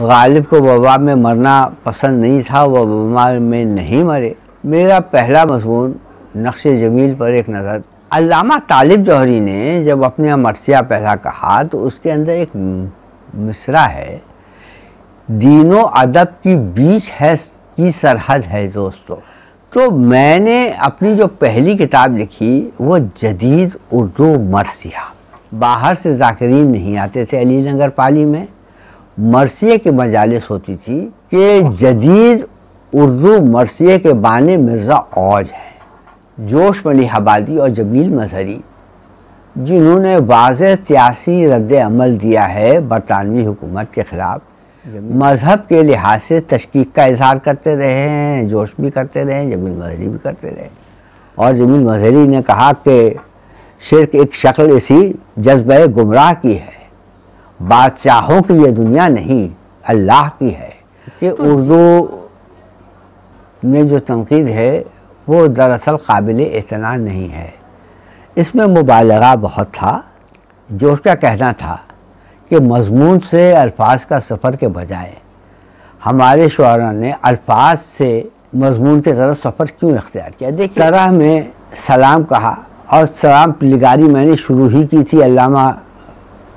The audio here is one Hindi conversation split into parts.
गालिब को वबा में मरना पसंद नहीं था वह वबा में नहीं मरे। मेरा पहला मजमून नक्श जमील पर एक नज़र। अलामा तालिब जौहरी ने जब अपने मरसिया पहला कहा तो उसके अंदर एक मिसरा है। दीनों अदब की बीच है, की सरहद है दोस्तों। तो मैंने अपनी जो पहली किताब लिखी, वो जदीद उर्दू मरसिया। बाहर से जाकरीन नहीं आते थे अली नगर पाली में। मरसिए की मजालस होती थी कि जदीद उर्दू मरसिए के बाने मिर्ज़ा औज हैं। जोश मली हबादी और जमील मजहरी जिन्होंने वाज सियासी रद्द अमल दिया है बरतानवी हुकूमत के ख़िलाफ़। मज़हब के लिहाज से तशकीक का इजहार करते रहे हैं जोश भी करते रहे हैं जमील मजहरी भी करते रहे और जमील मजहरी ने कहा कि शिरक एक शक्ल इसी जज्ब गुमराह की है। बादशाहों की ये दुनिया नहीं अल्लाह की है। कि उर्दू में जो तनकीद है वो दरअसल काबिल इतना नहीं है। इसमें मुबालगा बहुत था जो उसका कहना था कि मजमून से अल्फाज का सफ़र के बजाय हमारे शुरा ने अल्फाज से मजमून की तरफ़ सफ़र क्यों इख्तियार किया? देख तरह में सलाम कहा और सलाम लिगारी मैंने शुरू ही की थी अलामा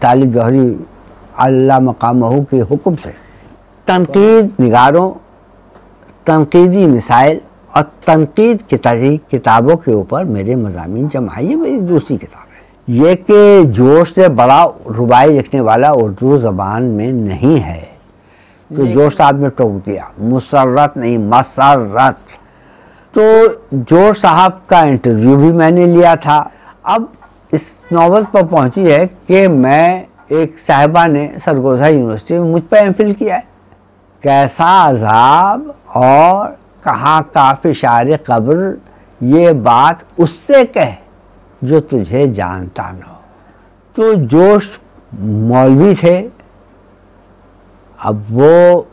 तालिब जौहरी अल्लाह मकामहू के हुक्म से। तनकीद निगारों तनकीदी मिसाइल और तनकीद के तरी किताबों के ऊपर मेरे मजामी जमा ये मेरी दूसरी किताब है। ये कि जोश से बड़ा रुबाई लिखने वाला उर्दू ज़बान में नहीं है। तो जोश साहब ने टोक दिया मुसरत नहीं मसरत तो जोश साहब का इंटरव्यू भी मैंने लिया था। अब इस नावल पर पहुँची है कि मैं एक साहिबा ने सरगोजा यूनिवर्सिटी में मुझ पर एम किया है कैसा अजाब और कहाँ काफ़ी शार कब्र ये बात उससे कह जो तुझे जानता न हो। तो जोश मौलवी थे। अब वो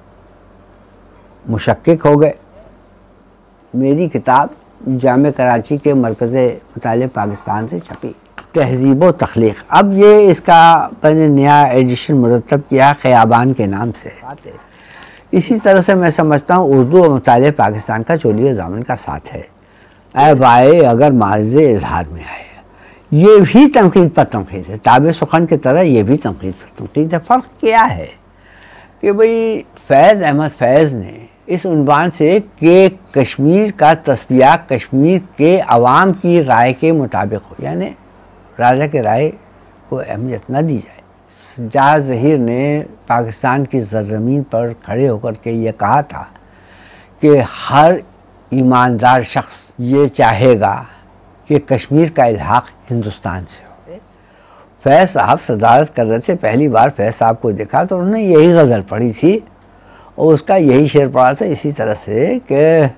मुशक्क हो गए। मेरी किताब जाम कराची के मरकज़ मताल पाकिस्तान से छपी। तहजीब व तख्लीक। अब ये इसका मैंने नया एडिशन मुरतब किया ख़याबान के नाम से। इसी तरह से मैं समझता हूँ उर्दू और मताल पाकिस्तान का चोली दामन का साथ है। ऐब आए अगर मार्ज इजहार में आए। ये भी तनकीद पर तनकीद है। ताब सुखन की तरह ये भी तनकीद पर तनकीद है। फ़र्क क्या है? कि भाई, फैज़ अहमद फैज़ ने इस उनवान से कि कश्मीर का तस्बिया कश्मीर के अवाम की राय के मुताबिक हो। यानी राजा के राय को अहमियत न दी जाए। जहाँ जहीर ने पाकिस्तान की सरजमीन पर खड़े होकर के ये कहा था कि हर ईमानदार शख्स ये चाहेगा कि कश्मीर का इलाक हिंदुस्तान से हो। फैज़ साहब सदारत कर रहे थे पहली बार फैज़ साहब को देखा तो उन्होंने यही गज़ल पढ़ी थी और उसका यही शेर पढ़ा था इसी तरह से कि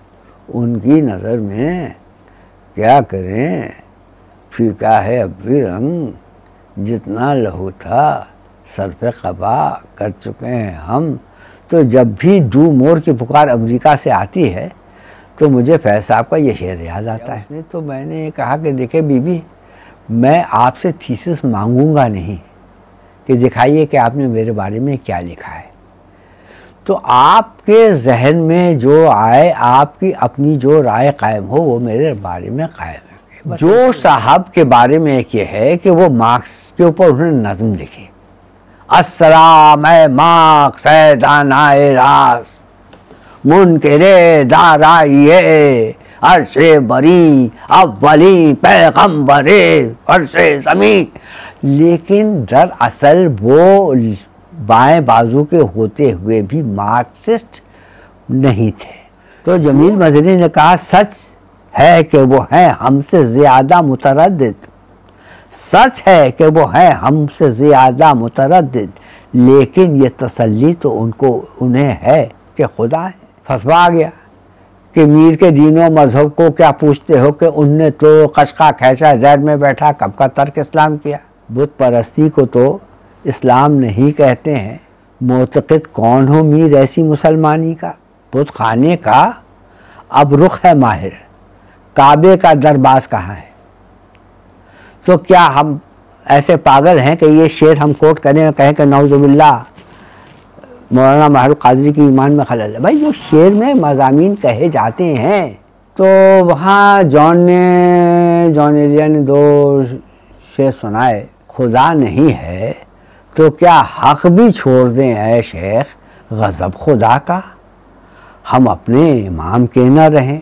उनकी नज़र में क्या करें? फीका है अब भी रंग जितना लहू था सर पे कबा कर चुके हैं हम। तो जब भी डू मोर की पुकार अमेरिका से आती है तो मुझे फैज साहब का ये शेर याद आता है। तो मैंने कहा कि देखे बीबी, मैं आपसे थीसिस मांगूँगा नहीं कि दिखाइए कि आपने मेरे बारे में क्या लिखा है। तो आपके जहन में जो आए, आपकी अपनी जो राय कायम हो, वो मेरे बारे में कायम जो साहब के बारे में एक ये है कि वो मार्क्स के ऊपर उन्होंने नज़म लिखी। असलाम मार्क्स दानाए रास मुनकरे दाराइए अरशे बरी अव्वली पैगम्बरे अरशे जमी। लेकिन दरअसल वो बाएँ बाजू के होते हुए भी मार्क्सिस्ट नहीं थे। तो जमील मजरी ने कहा सच है कि वो हैं हमसे ज़्यादा मुतरद सच है कि वो हैं हमसे ज़्यादा मुतरद लेकिन ये तसल्ली तो उनको, उन्हें है कि खुदा है। फंसवा गया कि मीर के दीनों मज़हब को क्या पूछते हो कि उनने तो कशका खैचा जैद में बैठा, कब का तर्क इस्लाम किया? बुत परस्ती को तो इस्लाम नहीं कहते हैं। मोतकद कौन हो मीर ऐसी मुसलमानी का? बुत खाने का अब रुख है माहिर। काबे का दरबाज कहाँ है? तो क्या हम ऐसे पागल हैं कि ये शेर हम कोट करें और कहें कि नौजुबिल्ला, मौलाना महल कादरी की ईमान में खलल है। भाई, जो शेर में मजामी कहे जाते हैं तो वहाँ जॉन ने, जॉन एलिया ने दो शेर सुनाए, खुदा नहीं है तो क्या हक भी छोड़ दें है शेख गज़ब खुदा का। हम अपने इमाम के न रहें।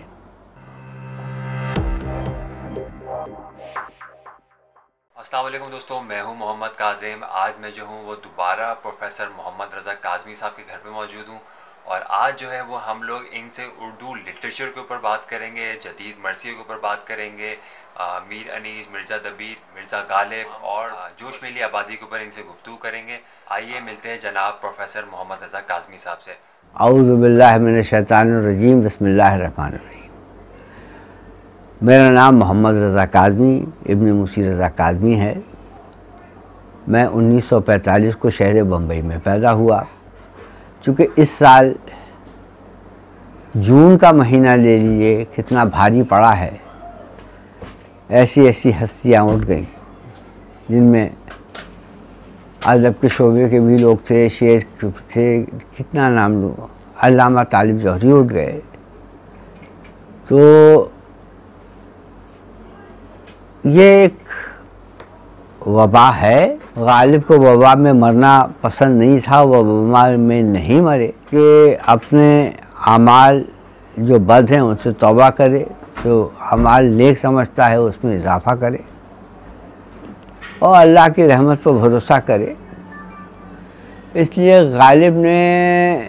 असलम दोस्तों मैं हूँ मोहम्मद काजिम। आज मैं जो हूँ वो दोबारा प्रोफेसर मोहम्मद रज़ा काजमी साहब के घर पे मौजूद हूँ। और आज जो है वो हम लोग इनसे उर्दू लिटरेचर के ऊपर बात करेंगे जदीद मरसियों के ऊपर बात करेंगे आ, मीर अनीस मिर्ज़ा दबीर मिर्ज़ा गालिब और जोश मेली आबादी के ऊपर इनसे गुफ्तु करेंगे। आइए मिलते हैं जनाब प्रोफेसर मोहम्मद रज़ा काजमी साहब से। आउज़बिल्लिनशैतानरजीम बसमीम मेरा नाम मोहम्मद रज़ा काजमी, इब्न मुसी रज़ा काजमी है। मैं 1945 को शहर बम्बई में पैदा हुआ। चूँकि इस साल जून का महीना ले लीजिए कितना भारी पड़ा है, ऐसी ऐसी हस्तियाँ उठ गई, जिनमें अदब के शोबे के भी लोग थे, शेर थे, कितना नाम लो अल्लामा तालिब जौहरी उठ गए। तो ये एक वबा है। गालिब को वबा में मरना पसंद नहीं था वह वबा में नहीं मरे। कि अपने अमाल जो बद हैं, उनसे तौबा करे, जो अमाल नेक समझता है, उसमें इजाफा करे। और अल्लाह की रहमत पर भरोसा करे। इसलिए गालिब ने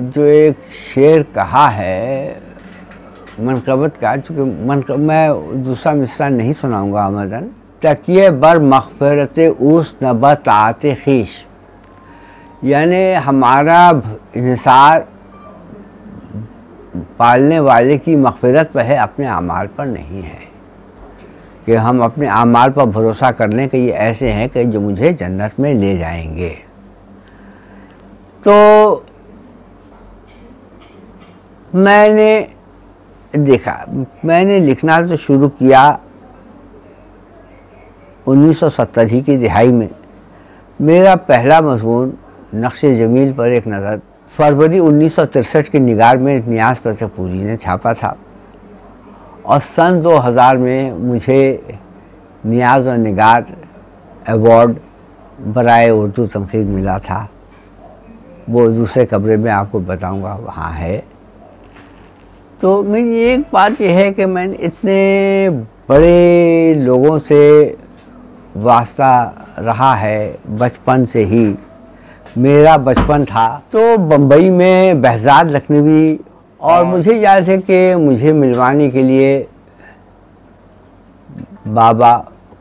जो एक शेर कहा है मनकबत का, चूँकि मन मैं दूसरा मिसरा नहीं सुनाऊँगा, अमदन। तकिए बर मखफरत उस नबत आते खीश। यानी हमारा इंसार पालने वाले की मखफरत पर है, अपने अमाल पर नहीं है। कि हम अपने अमाल पर भरोसा कर लें कि ये ऐसे हैं कि जो मुझे जन्नत में ले जाएँगे। तो मैंने देखा, मैंने लिखना तो शुरू किया 1970 ही की दिहाई में। मेरा पहला मजमून नक्श जमील पर एक नज़र, फरवरी उन्नीस की निगार में न्यास पर से पूरी ने छापा था। और सन 2000 में मुझे न्याज और निगार अवार्ड बरए उर्दू तनकीद मिला था। वो दूसरे कमरे में आपको बताऊँगा, वहाँ है। तो मेरी एक बात यह है कि मैंने इतने बड़े लोगों से वास्ता रहा है बचपन से ही। मेरा बचपन था। तो बम्बई में बहजाद लखनवी और मुझे याद है कि मुझे मिलवाने के लिए बाबा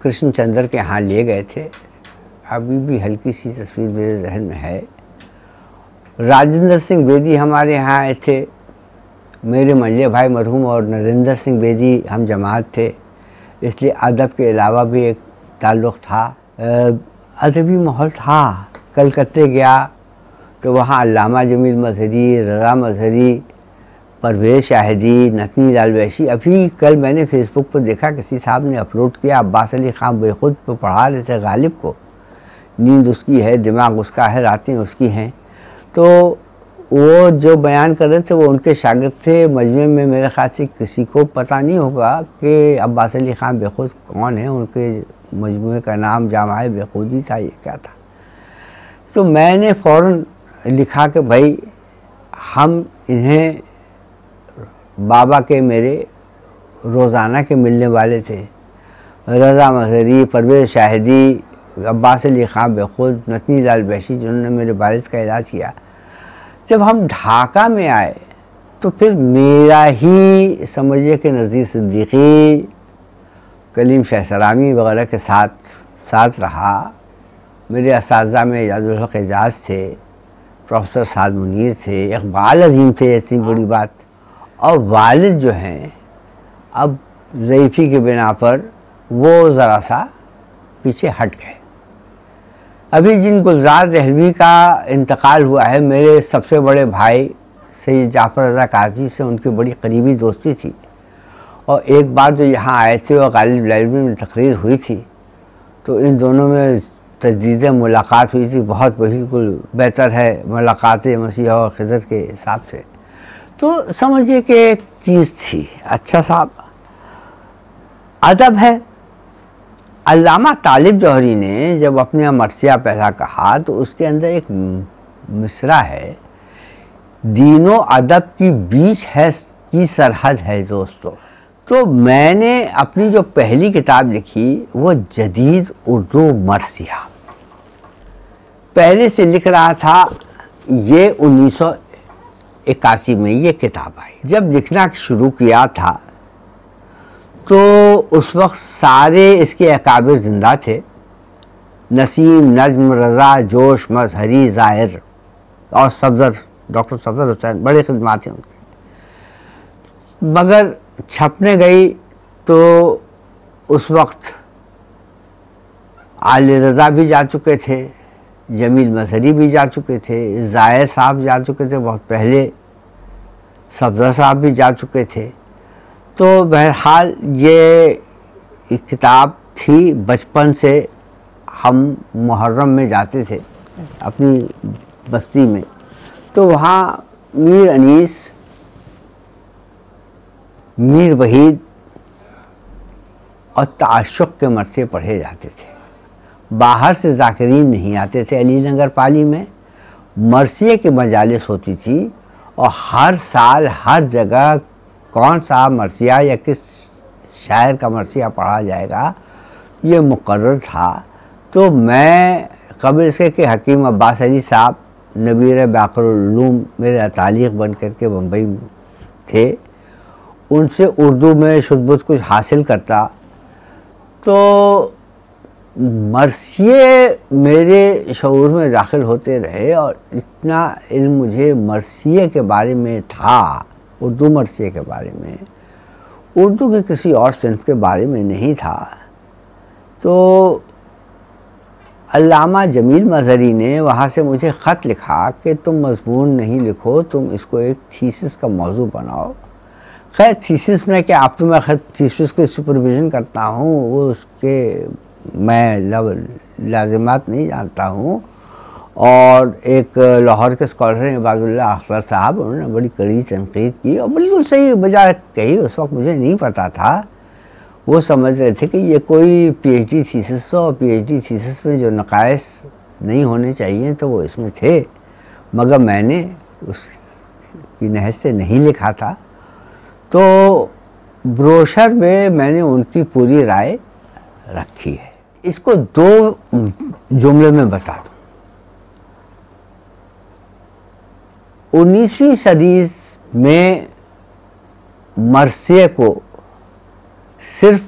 कृष्णचंद्र के यहाँ ले गए थे। अभी भी हल्की सी तस्वीर मेरे जहन में है। राजेंद्र सिंह बेदी हमारे यहाँ आए थे। मेरे मल्ले भाई मरहूम और नरेंद्र सिंह बेदी हम जमात थे। इसलिए अदब के अलावा भी एक ताल्लुक़ था। अदबी माहौल था। कलकत्ते गया तो वहाँ अल्लामा जमील मजहरी, रज़ा मजहरी, परवेज शाहिदी, नतनी लाल वैशी, अभी कल मैंने फेसबुक पर देखा, किसी साहब ने अपलोड किया, अब्बास अली ख़ान बेखुद पर पढ़ा रहे थे गालिब को। नींद उसकी है, दिमाग उसका है, रातें उसकी हैं। तो वो जो बयान कर रहे थे, वो उनके शागिर्द थे। मजमे में मेरे ख्याल से किसी को पता नहीं होगा कि अब्बास अली ख़ान बेखुद कौन है। उनके मजमू का नाम जामा बेखुदी था, ये क्या था? तो मैंने फ़ौर लिखा कि भाई, हम इन्हें बाबा के मेरे रोज़ाना के मिलने वाले थे। रज़ा मजहरी परवेज़ शाहिदी, अब्बास अली ख़ान बेखुद नतनी लाल बैशी, जिन्होंने मेरे वालिद का इलाज किया। जब हम ढाका में आए तो फिर मेरा ही समझिए कि नज़ीर सिद्दीकी कलीम शहसरामी वगैरह के साथ साथ रहा। मेरे इस में एजाज़ुलहक एजाज थे प्रोफेसर साद मुनीर थे इकबाल अजीम थे इतनी बड़ी बात। और वालिद जो हैं अब ज़यफ़ी के बिना पर वो ज़रा सा पीछे हट गए। अभी जिन गुलजार दहलवी का इंतकाल हुआ है, मेरे सबसे बड़े भाई सैद जाफ़र रजा काजी से उनकी बड़ी करीबी दोस्ती थी। और एक बार जो यहाँ आए थे और गालिब लाइब्रेरी में तकरीर हुई थी तो इन दोनों में तजदीद मुलाकात हुई थी। बहुत बिल्कुल बेहतर है मुलाकात मसीह और खिदर के हिसाब से। तो समझिए कि एक चीज़ थी। अच्छा साहब, अदब है अल्लामा तालिब जौहरी ने जब अपने मरसिया पहला कहा तो उसके अंदर एक मिसरा है। दीनों अदब की बीच है, की सरहद है दोस्तों। तो मैंने अपनी जो पहली किताब लिखी, वो जदीद उर्दू मरसिया। पहले से लिख रहा था, ये उन्नीस इक्यासी में ये किताब आई। जब लिखना शुरू किया था तो उस वक्त सारे इसके अकाबिर ज़िंदा थे। नसीम, नज्म, रज़ा, जोश, मजहरी, ज़ाहिर और सफदर, डॉक्टर सफदर हुसैन बड़े खदमात हैं उनके। मगर छपने गई तो उस वक्त आल रज़ा भी जा चुके थे, जमील मजहरी भी जा चुके थे, ज़ाहिर साहब जा चुके थे, बहुत पहले सफदर साहब भी जा चुके थे। तो बहरहाल ये किताब थी, बचपन से हम मुहर्रम में जाते थे अपनी बस्ती में। तो वहाँ मीर अनीस, मीर वहीद और ताशुक के मरसे पढ़े जाते थे। बाहर से जाकरीन नहीं आते थे अली नगर पाली में। मरसिए की मजालिस होती थी और हर साल हर जगह कौन सा मरसिया या किस शायर का मरसिया पढ़ा जाएगा, ये मुकर था। तो मैं कबल से कि हकीम अब्बास अली साहब, नबीर बाकरूम मेरे तालीक बन करके बम्बई थे। उनसे उर्दू में शुद्ध कुछ हासिल करता। तो मरसिए मेरे शूर में दाखिल होते रहे और इतना इल्म मुझे मरसिए के बारे में था। उर्दू मरसिए के बारे में। उर्दू के किसी और सिंफ के बारे में नहीं था। तो अल्लामा जमील मजहरी ने वहाँ से मुझे ख़त लिखा कि तुम मजमून नहीं लिखो, तुम इसको एक थीसिस का मौजू बनाओ। खैर थीसिस में क्या आप तो मैं खैर थीसिस को सुपरविज़न करता हूँ वो उसके मैं लाजिमात नहीं जानता हूँ। और एक लाहौर के स्कॉलर हैं इबादुल्ला अख्तर साहब, उन्होंने बड़ी कड़ी तनकीद की और बिल्कुल सही वजह कही, उस वक्त मुझे नहीं पता था। वो समझ रहे थे कि ये कोई पी एच पीएचडी थीसिस और पीएचडी थीसिस में जो नकायस नहीं होने चाहिए तो वो इसमें थे। मगर मैंने उसकी नहज से नहीं लिखा था। तो ब्रोशर में मैंने उनकी पूरी राय रखी है। इसको दो जुमले में बता दूँ। उन्नीसवीं सदी में मरसिए को सिर्फ़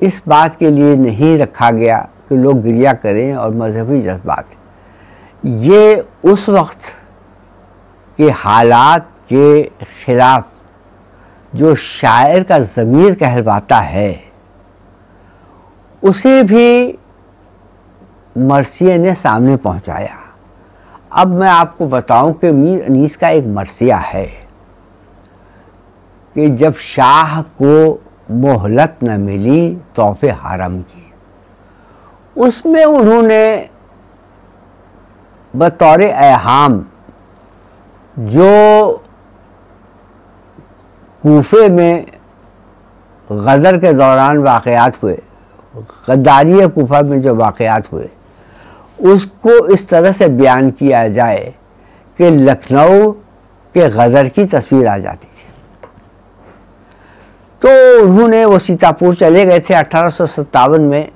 इस बात के लिए नहीं रखा गया कि लोग गिरिया करें और मजहबी जज्बात। ये उस वक्त के हालात के ख़िलाफ़ जो शायर का ज़मीर कहलवाता है, उसे भी मरसिया ने सामने पहुँचाया। अब मैं आपको बताऊँ कि मीर अनीस का एक मरसिया है कि जब शाह को मोहलत न मिली, तोहफे हरम की उसमें उन्होंने बतौर अहम जो कूफे में गदर के दौरान वाक़ात हुए, गद्दारी कोफा में जो वाक़ात हुए उसको इस तरह से बयान किया जाए कि लखनऊ के गज़र की तस्वीर आ जाती थी। तो उन्होंने वो सीतापुर चले गए थे अठारह में,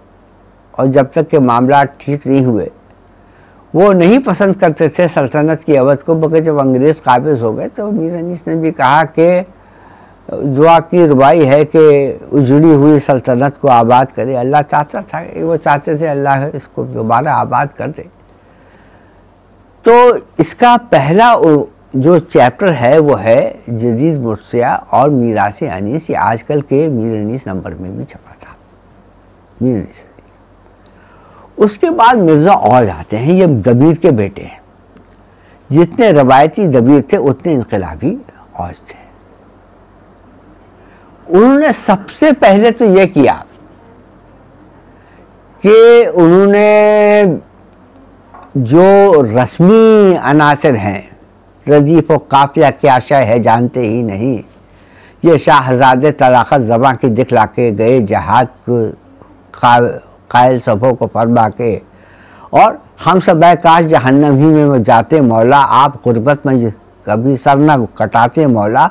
और जब तक के मामला ठीक नहीं हुए, वो नहीं पसंद करते थे सल्तनत की अवध को बल्कि जब अंग्रेज़ काबिज हो गए तो मीर अनीस ने भी कहा कि दुआ की रुबाई है कि उजड़ी हुई सल्तनत को आबाद करे। अल्लाह चाहता था, वो चाहते थे अल्लाह इसको दोबारा आबाद कर दे। तो इसका पहला जो चैप्टर है, वो है जदीद मुर्सिया और मीरास अनीस। ये आजकल के मीर अनीस नंबर में भी छपा था। मीर अनीस। उसके बाद मिर्ज़ा और आते हैं, ये दबीर के बेटे हैं। जितने रवायती दबीर थे, उतने इनकलाबी औज थे। उन्होंने सबसे पहले तो ये किया कि उन्होंने जो रस्मी अनासर हैं, रजीफ व काफिया क्या शय है जानते ही नहीं, ये शाहजादे तलाक़त जबा की दिखला के गए जहाद कायल सभों को फरमा के, और हम सब काश जहन्नम ही में जाते मौला, आप गुर्बत में कभी सर न कटाते मौला।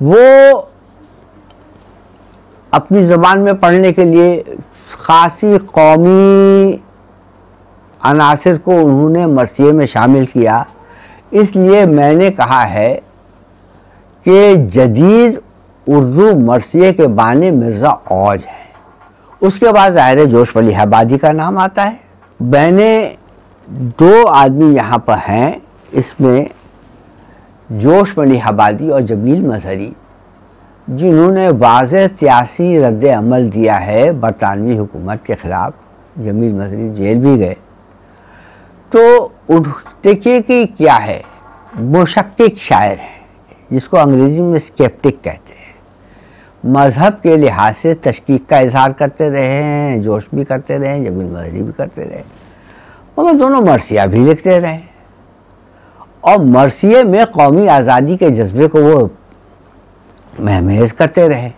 वो अपनी ज़बान में पढ़ने के लिए ख़ासी कौमी अनासर को उन्होंने मरसिए में शामिल किया। इसलिए मैंने कहा है कि जदीद उर्दू मरसिए के बाने मिर्ज़ा औज है। उसके बाद ज़ाहिर जोश वली आबादी का नाम आता है। मैंने दो आदमी यहाँ पर हैं, इसमें जोश मली हबादी और जमील मजहरी। जिन्होंने वाज सियासी रद्द अमल दिया है बरतानवी हुकूमत के ख़िलाफ़, जमील मजहरी जेल भी गए। तो देखिए कि क्या है? मुशक्क शायर है, जिसको अंग्रेज़ी में स्केप्टिक कहते हैं। मज़हब के लिहाज से तशकीक का इजहार करते रहे हैं, जोश भी करते रहे जमील मजहरी भी करते रहे मगर दोनों मरसिया भी लिखते रहे और मरसिए में कौमी आज़ादी के जज्बे को वो महमेज करते रहे।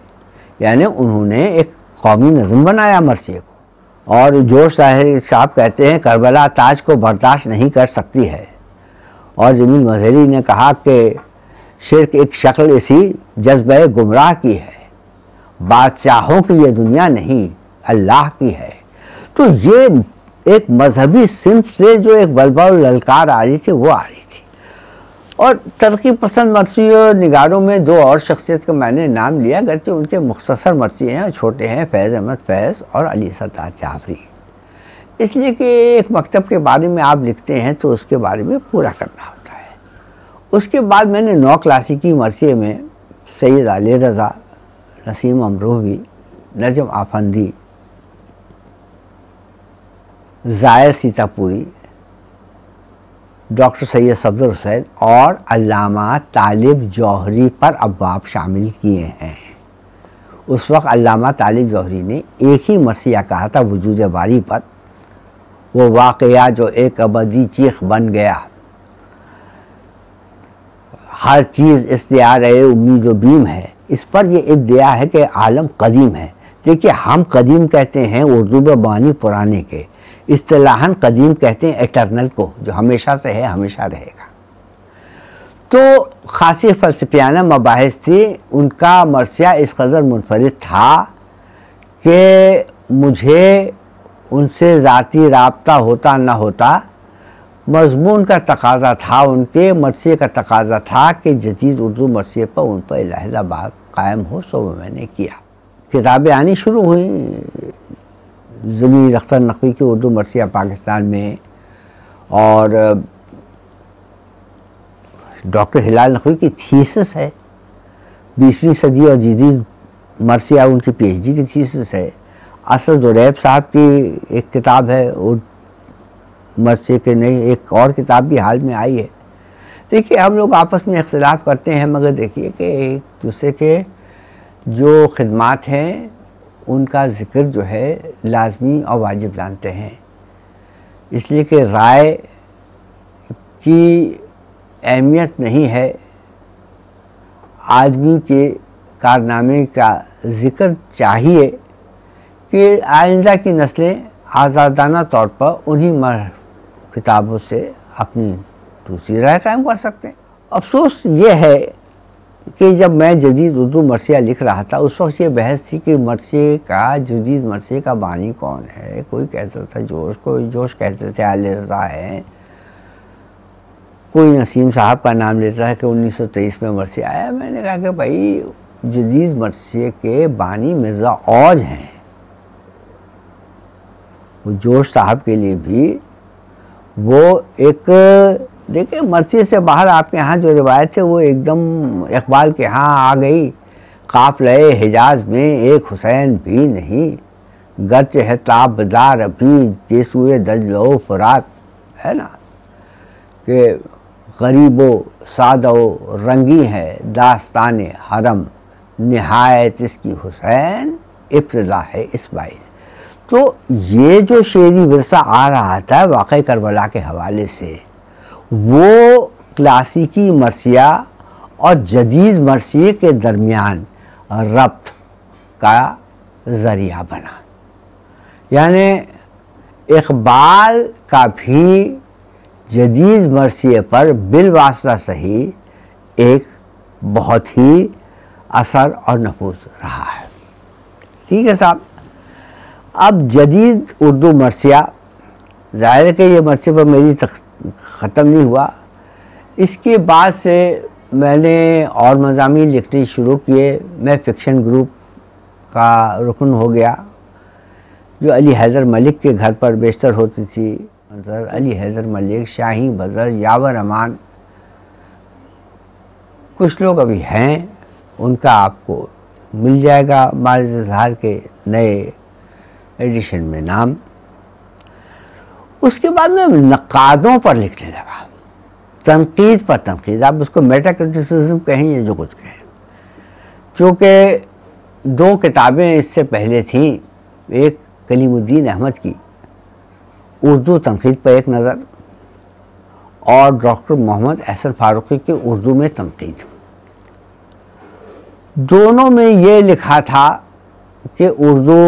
यानी उन्होंने एक कौमी नज़म बनाया मरसिए को। और जोश साहब कहते हैं, करबला ताज को बर्दाश्त नहीं कर सकती है। और जमील मजहरी ने कहा कि शिरक एक शक्ल इसी जज्ब गुमराह की है। बादशाहों की ये दुनिया नहीं, अल्लाह की है। तो ये एक मजहबी सिंफ से जो एक बलबा ललकार आ रही थी, वो आ रही थी और तरक्की पसंद मरसी निगारों में दो और शख्सियत का मैंने नाम लिया अगरचे उनके मुख्तसर मरसी हैं, छोटे हैं, फैज़ अहमद फैज़ और अली सरदार जाफरी। इसलिए कि एक मकतब के बारे में आप लिखते हैं तो उसके बारे में पूरा करना होता है। उसके बाद मैंने नौ क्लासिकी मरसिए में सैद अली रज़ा, नसीम अमरूवी नजम आफंदी, ज़ायर सीतापुरी डॉक्टर सैयद सफदर हुसैन और अल्लामा तालिब जौहरी पर अब्बाब शामिल किए हैं। उस वक्त अल्लामा तालिब जौहरी ने एक ही मरसिया कहा था, वजूद बारी पर। वो वाक़या जो एक अबदी चीख बन गया। हर चीज़ इश्तियार है उम्मीद बीम है। इस पर यह इद्या है कि आलम कदीम है। देखिए, हम कदीम कहते हैं उर्दू में बानी पुराने के। इस्तलाहन कदीम कहते हैं एटर्नल को, जो हमेशा से है, हमेशा रहेगा। तो खासी फलसफियाना मबाहस थी, उनका मरसिया इस कदर मुनफरद था कि मुझे उनसे ज़ाती रबता होता न होता, मजमून का तकाजा था उनके मरसिए का तकाजा था कि जदीद उर्दू मरसिए पर उन पर लहदाबाद कायम हो, सो मैंने किया। किताबें आनी शुरू हुई। ज़मीर अख्तर नकवी की उर्दू मरसिया पाकिस्तान में। और डॉक्टर हिलाल नकवी की थीसिस है। बीसवीं सदी और जीदी मरसिया उनकी पीएचडी की थीसिस है। असद जुरैब साहब की एक किताब है और मरसे के नहीं एक और किताब भी हाल में आई है। देखिए, हम लोग आपस में इख्तलाफ करते हैं, मगर देखिए कि एक दूसरे के जो खदमात हैं उनका ज़िक्र जो है लाजमी और वाजिब जानते हैं। इसलिए कि राय की अहमियत नहीं है। आदमी के कारनामे का ज़िक्र चाहिए कि आइंदा की नस्लें आज़ादाना तौर पर उन्हीं मर किताबों से अपनी दूसरी राय कायम कर सकते हैं। अफसोस ये है कि जब मैं जदीद उर्दू मरसिया लिख रहा था, उस वक्त ये बहस थी कि मरसे का जदीद मरसे का बानी कौन है? कोई कहता था जोश, कोई जोश कहते थे, आल रज़ा है। कोई नसीम साहब का नाम लेता है कि 1923 में मरसे आया। मैंने कहा कि भाई जदीद मरसे के बानी मिर्ज़ा औज हैं। वो जोश साहब के लिए भी, वो एक देखिए मर्सी से बाहर आपके यहाँ जो रिवायत है, वो एकदम इकबाल के यहाँ आ गई। काफ लए हिजाज में एक हुसैन भी नहीं। गर्च है ताबदार अभी जेसुए दजलो फरात, है ना? कि गरीबो सादो रंगी है दास्तान हरम नहायत इसकी हुसैन इब्तदा है इसमाइल। तो ये जो शेरी विरसा आ रहा था वाकई करबला के हवाले से वो क्लासिकी मरसिया और जदीद मरसिए के दरमियान रब्त का ज़रिया बना। यानि इकबाल का भी जदीद मरसिए पर बिलवास्ता सही एक बहुत ही असर और नफूज रहा है। ठीक है साहब, अब जदीद उर्दू मरसिया, ज़ाहिर है कि ये मरसिया पर मेरी ख़त्म नहीं हुआ। इसके बाद से मैंने और मजामी लिखने शुरू किए। मैं फ़िक्शन ग्रुप का रुकन हो गया, जो अली हैदर मलिक के घर पर बेशतर होती थी। मतलब अली हैदर मलिक, शाही बदर, यावर अमान, कुछ लोग अभी हैं, उनका आपको मिल जाएगा मारिज के नए एडिशन में नाम। उसके बाद मैं नक़ादों पर लिखने लगा। तनकीद पर तनकीद आप उसको मेटा क्रिटिसिज्म कहें या जो कुछ कहें। चूँकि दो किताबें इससे पहले थीं, एक कलीमुद्दीन अहमद की, उर्दू तनकीद पर एक नज़र, और डॉक्टर मोहम्मद एहसन फारूकी की उर्दू में तनकीद दोनों में ये लिखा था कि उर्दू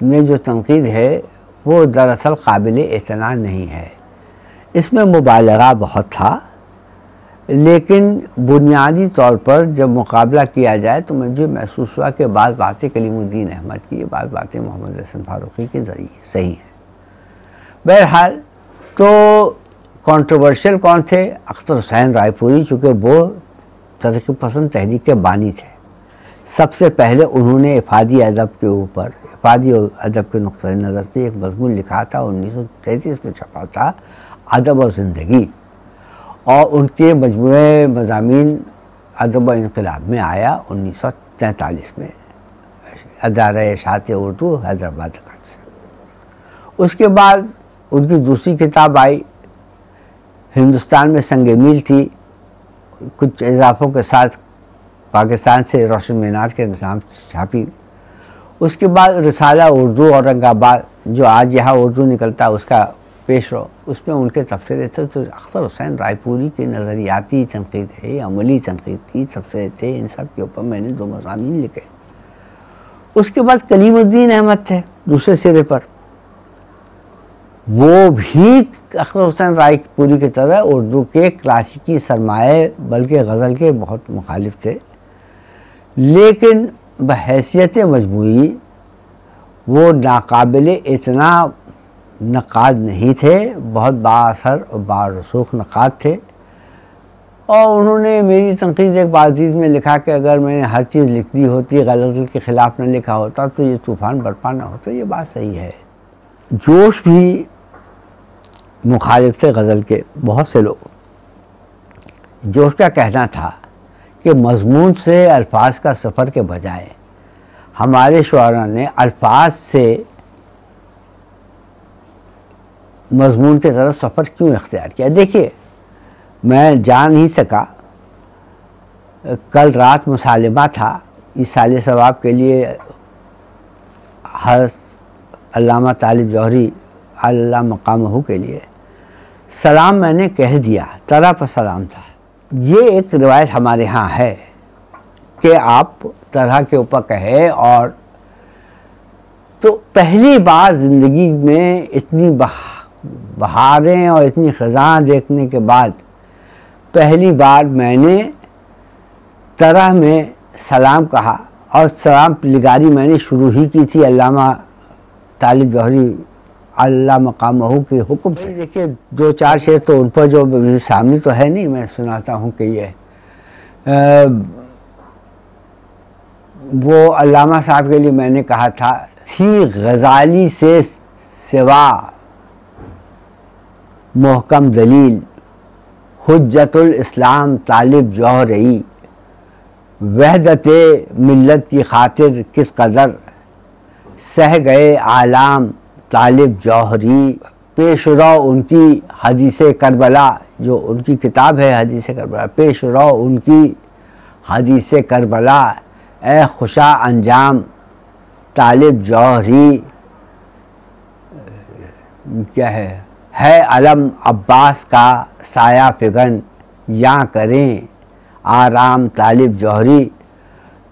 में जो तनकीद है वो दरअसल काबिल इतना नहीं है। इसमें मुबालगा बहुत था, लेकिन बुनियादी तौर पर जब मुकाबला किया जाए तो मुझे महसूस हुआ कि बाद बातें कलीमुद्दीन अहमद की बाद बातें मोहम्मद रसन फारूकी के ज़रिए सही हैं। बहरहाल तो कंट्रोवर्शियल कौन थे? अख्तर हुसैन रायपुरी, चूँकि वो तरक्की पसंद तहरीक के बानी थे। सबसे पहले उन्होंने इफादी अदब के ऊपर इफादी अदब के नुक़ नज़र से एक मजमून लिखा था, उन्नीस सौ तैंतीस में छपा था, अदब और ज़िंदगी। और उनके मजमू मजामी अदब इनकलाब में आया उन्नीस सौ तैंतालीस में। अदारा शात उर्दू, हैदराबाद से उसके बाद उनकी दूसरी किताब आई, हिंदुस्तान में संग मील थी। कुछ इजाफों के साथ पाकिस्तान से रोशन मीनार के निज़ाम छापी। उसके बाद रसाला उर्दू औरंगाबाद, जो आज यहाँ उर्दू निकलता है, उसका पेश रो उसमें उनके तबसरे थे तो अख्तर हुसैन रायपुरी की नज़रियाती तनकीद है, अमली तनकीद थी तबसरे थे इन सब के ऊपर मैंने दो मजामी लिखे। उसके बाद कलीमुद्दीन अहमद थे, दूसरे सिरे पर। वो भी अख्तर हुसैन रायपुरी की तरह उर्दू के क्लासिकी सरमाए, बल्कि गज़ल के बहुत मुखालिफ थे। लेकिन बहसीत मजमू वो नाकबिल इतना नक़ाद नहीं थे, बहुत बासर और बारसूख नक़ाद थे। और उन्होंने मेरी तनकीद एक बाजीज़ में लिखा कि अगर मैंने हर चीज़ लिख दी होती, गलत के ख़िलाफ़ न लिखा होता तो ये तूफ़ान बर्पा ना होता ये बात सही है। जोश भी मुखालिफ थे गज़ल के, बहुत से लोग। जोश का कहना था कि मजमून से अल्फाज का सफ़र के बजाय, हमारे शुरा ने अल्फाज से मजमून की तरफ़ सफ़र क्यों इख्तियार किया? देखिए, मैं जा नहीं सका, कल रात मुसालिमा था, इस साल सवाब के लिए हर अल्लामा तालिब जौहरी, अल्लाह मकाम के लिए। सलाम मैंने कह दिया पर सलाम था। ये एक रिवायत हमारे यहाँ है कि आप तरह के ऊपर कहे और तो पहली बार ज़िंदगी में इतनी बहारें और इतनी ख़ज़ा देखने के बाद पहली बार मैंने तरह में सलाम कहा और सलाम लिगारी मैंने शुरू ही की थी अल्लामा तालिब जौहरी अल्लाह मकाम के हुक्म से। देखिए, दो चार शेर तो उन पर जो सामने तो है नहीं, मैं सुनाता हूँ कि ये वो अल्लामा साहब के लिए मैंने कहा था, थी गज़ाली से सिवा मोहकम दलील हजतुल इस्लाम तालिब जौहरी वहदत मिलत की खातिर किस कदर सह गए आलाम तालिब जौहरी पेशरा उनकी हदीस करबला, जो उनकी किताब है हदीस करबला पेशरा उनकी हदीस करबला। ए खुशा अंजाम, तालिब जौहरी क्या है? है अलम अब्बास का साया फिगन, या करें, आराम तालिब जौहरी।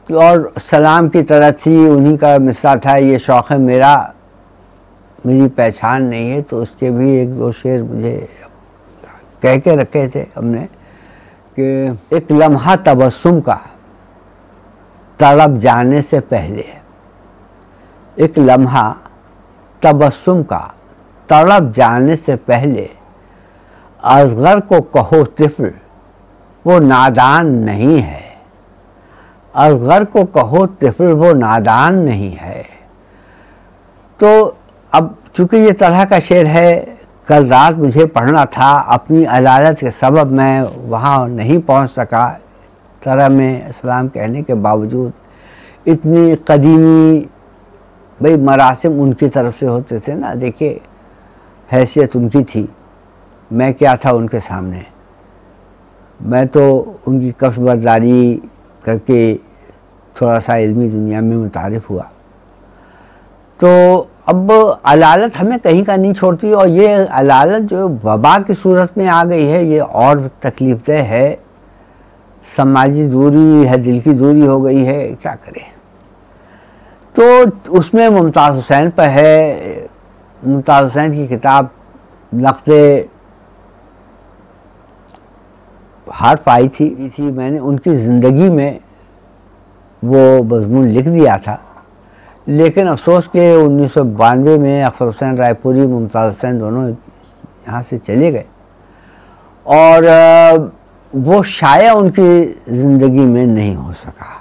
और सलाम की तरह थी, उन्हीं का मिसरा था, ये शौक़ है मेरा। मेरी पहचान नहीं है तो उसके भी एक दो शेर मुझे कह के रखे थे हमने कि एक लम्हा तबस्सुम का तड़प जाने से पहले, एक लम्हा तबस्सुम का तड़प जाने से पहले असगर को कहो तिफल, वो नादान नहीं है। असगर को कहो तिफल, वो नादान नहीं है। तो अब चूँकि ये तरह का शेर है, कल रात मुझे पढ़ना था, अपनी अदालत के सबब मैं वहाँ नहीं पहुँच सका। तरह में इस्लाम कहने के बावजूद इतनी कदीमी, भाई मरासम उनकी तरफ़ से होते थे ना, देखिए, हैसियत उनकी थी। मैं क्या था उनके सामने? मैं तो उनकी कफ बरदारी करके थोड़ा सा इल्मी दुनिया में मुतारफ़ हुआ। तो अब अलालत हमें कहीं का नहीं छोड़ती और ये अलालत जो वबा की सूरत में आ गई है, ये और तकलीफ़ दह है। समाजी दूरी है, दिल की दूरी हो गई है, क्या करें? तो उसमें मुमताज़ हुसैन पर है। मुमताज़ हुसैन की किताब नक़द हार आई थी थी। मैंने उनकी ज़िंदगी में वो मजमून लिख दिया था। लेकिन अफसोस के उन्नीस सौ बानवे में अख्तर हुसैन रायपुरी, मुमताज़ हुसैन दोनों यहाँ से चले गए। और वो शाया उनकी ज़िंदगी में नहीं हो सका।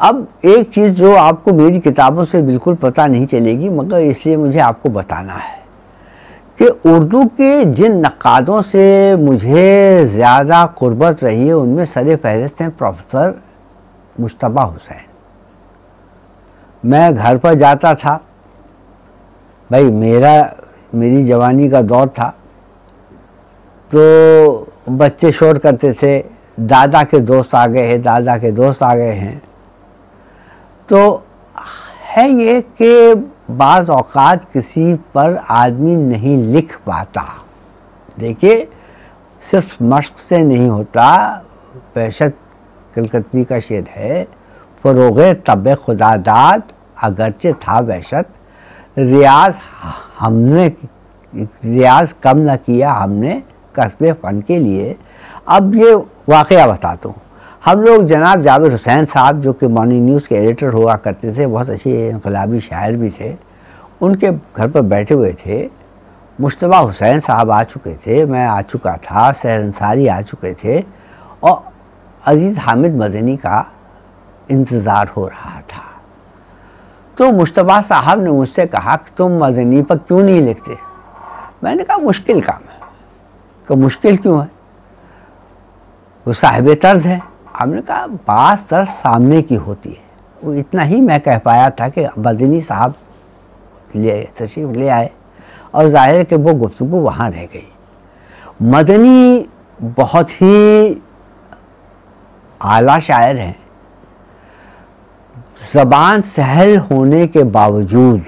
अब एक चीज़ जो आपको मेरी किताबों से बिल्कुल पता नहीं चलेगी, मगर इसलिए मुझे आपको बताना है कि उर्दू के जिन नक़ादों से मुझे ज़्यादा क़ुरबत रही है, उनमें सर फहरिस्त हैं प्रोफेसर मुशतबा हुसैन। मैं घर पर जाता था। भाई, मेरा, मेरी जवानी का दौर था। तो बच्चे शोर करते थे, दादा के दोस्त आ गए हैं, दादा के दोस्त आ गए हैं। तो है ये कि बाज़ अवकात किसी पर आदमी नहीं लिख पाता। देखिए, सिर्फ़ मश्क से नहीं होता वहशत कलकत्ती का शेर है। फ़रोग तब खुदादाद अगरचे था वहशत। रियाज हमने, रियाज कम न किया हमने कस्बे फ़न के लिए। अब ये वाक़ बताता हूँ। हम लोग जनाब जावेद हुसैन साहब, जो कि मॉर्निंग न्यूज़ के एडिटर हुआ करते थे, बहुत अच्छे इनकलाबी शायर भी थे, उनके घर पर बैठे हुए थे। मुशतबा हुसैन साहब आ चुके थे, मैं आ चुका था सहर अंसारी आ चुके थे। और अज़ीज़ हामिद मदनी का इंतज़ार हो रहा था। तो मुशतबा साहब ने मुझसे कहा कि तुम मदनी पर क्यों नहीं लिखते? मैंने कहा, मुश्किल काम है। कि मुश्किल क्यों है? वो साहिब तर्ज है। हमने कहा बास तर्ज सामने की होती है। वो इतना ही मैं कह पाया था कि मदनी साहब ले, तशरीफ़ ले आए और ज़ाहिर कि वो गुफ्तु वहाँ रह गई। मदनी बहुत ही आला शायर हैं। ज़बान सहल होने के बावजूद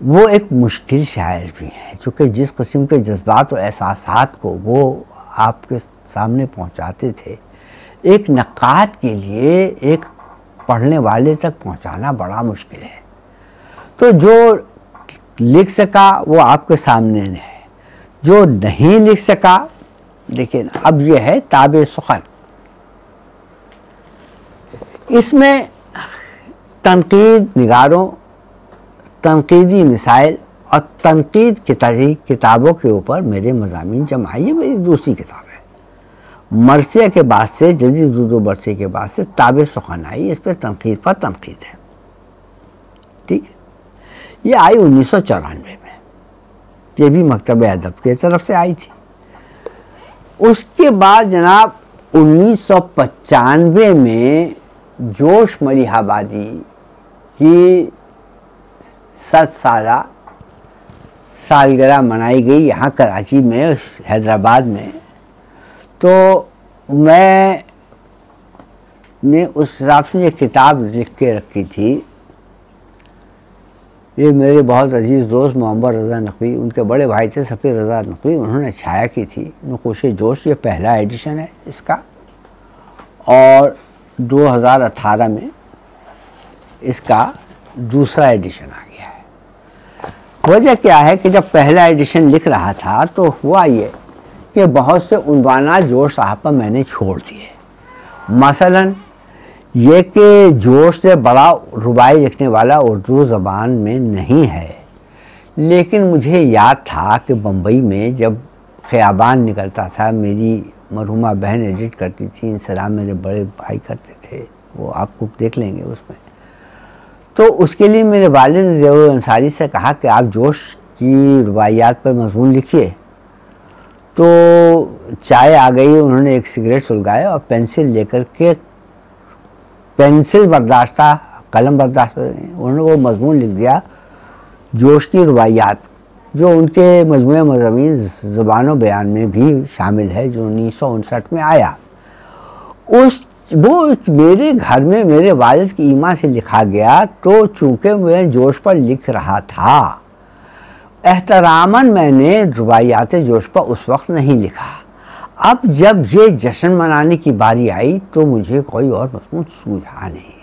वो एक मुश्किल शायर भी हैं, चूँकि जिस किस्म के जज्बात और एहसास को वो आपके सामने पहुंचाते थे, एक नक़ात के लिए एक पढ़ने वाले तक पहुंचाना बड़ा मुश्किल है। तो जो लिख सका वो आपके सामने है, जो नहीं लिख सका, देखिए अब ये है ताब सुखन इसमें तनकीद निगारों, तनकीदी मिसाइल और तनकीद की किताबों के ऊपर मेरे मजामी जमा ये मेरी दूसरी किताब है। मरसिया के बाद से, जदीद उर्दू बरसे के बाद से ताब सुखन आई इस पर तनकीद पर तनकीद है। ठीक है? ये आई उन्नीस सौ चौरानवे में। ये भी मकतब अदब की तरफ़ से आई थी। उसके बाद जनाब उन्नीस सौ पचानवे में जोश मलिहाबादी की सत साल सालगिरह मनाई गई यहाँ कराची में, हैदराबाद में। तो मैं ने उस हिसाब से ये किताब लिख के रखी थी। ये मेरे बहुत अज़ीज़ दोस्त मोहम्मद रज़ा नकवी, उनके बड़े भाई थे सफ़ी रज़ा नकवी, उन्होंने छाया की थी। नकोश जोश, ये पहला एडिशन है इसका। और 2018 में इसका दूसरा एडिशन आ गया है। वजह क्या है कि जब पहला एडिशन लिख रहा था तो हुआ ये कि बहुत से उनवाना जोश साहब पर मैंने छोड़ दिए। मसलन ये कि जोश से बड़ा रुबाई लिखने वाला उर्दू ज़बान में नहीं है। लेकिन मुझे याद था कि बम्बई में जब ख़याबान निकलता था, मेरी मरहुमा बहन एडिट करती थी इंसलाम मेरे बड़े भाई करते थे, वो आपको देख लेंगे उसमें। तो उसके लिए मेरे वालिद ज़रूर अंसारी से कहा कि आप जोश की रवायात पर मजमून लिखिए। तो चाय आ गई, उन्होंने एक सिगरेट सुलगाया और पेंसिल लेकर के पेंसिल बर्दाश्ता, कलम बर्दाश्त, उन्होंने वो मजमून लिख दिया, जोश की रुबाइयात जो उनके मजमू मजमी ज़बान बयान में भी शामिल है, जो उन्नीस सौ उनसठ में आया। उस, वो मेरे घर में मेरे वालिद की ईमा से लिखा गया तो चूँकि मैं जोश पर लिख रहा था, एहतरामन मैंने रुबाइयात जोश पर उस वक्त नहीं लिखा। अब जब ये जश्न मनाने की बारी आई तो मुझे कोई और मजमून सूझा नहीं।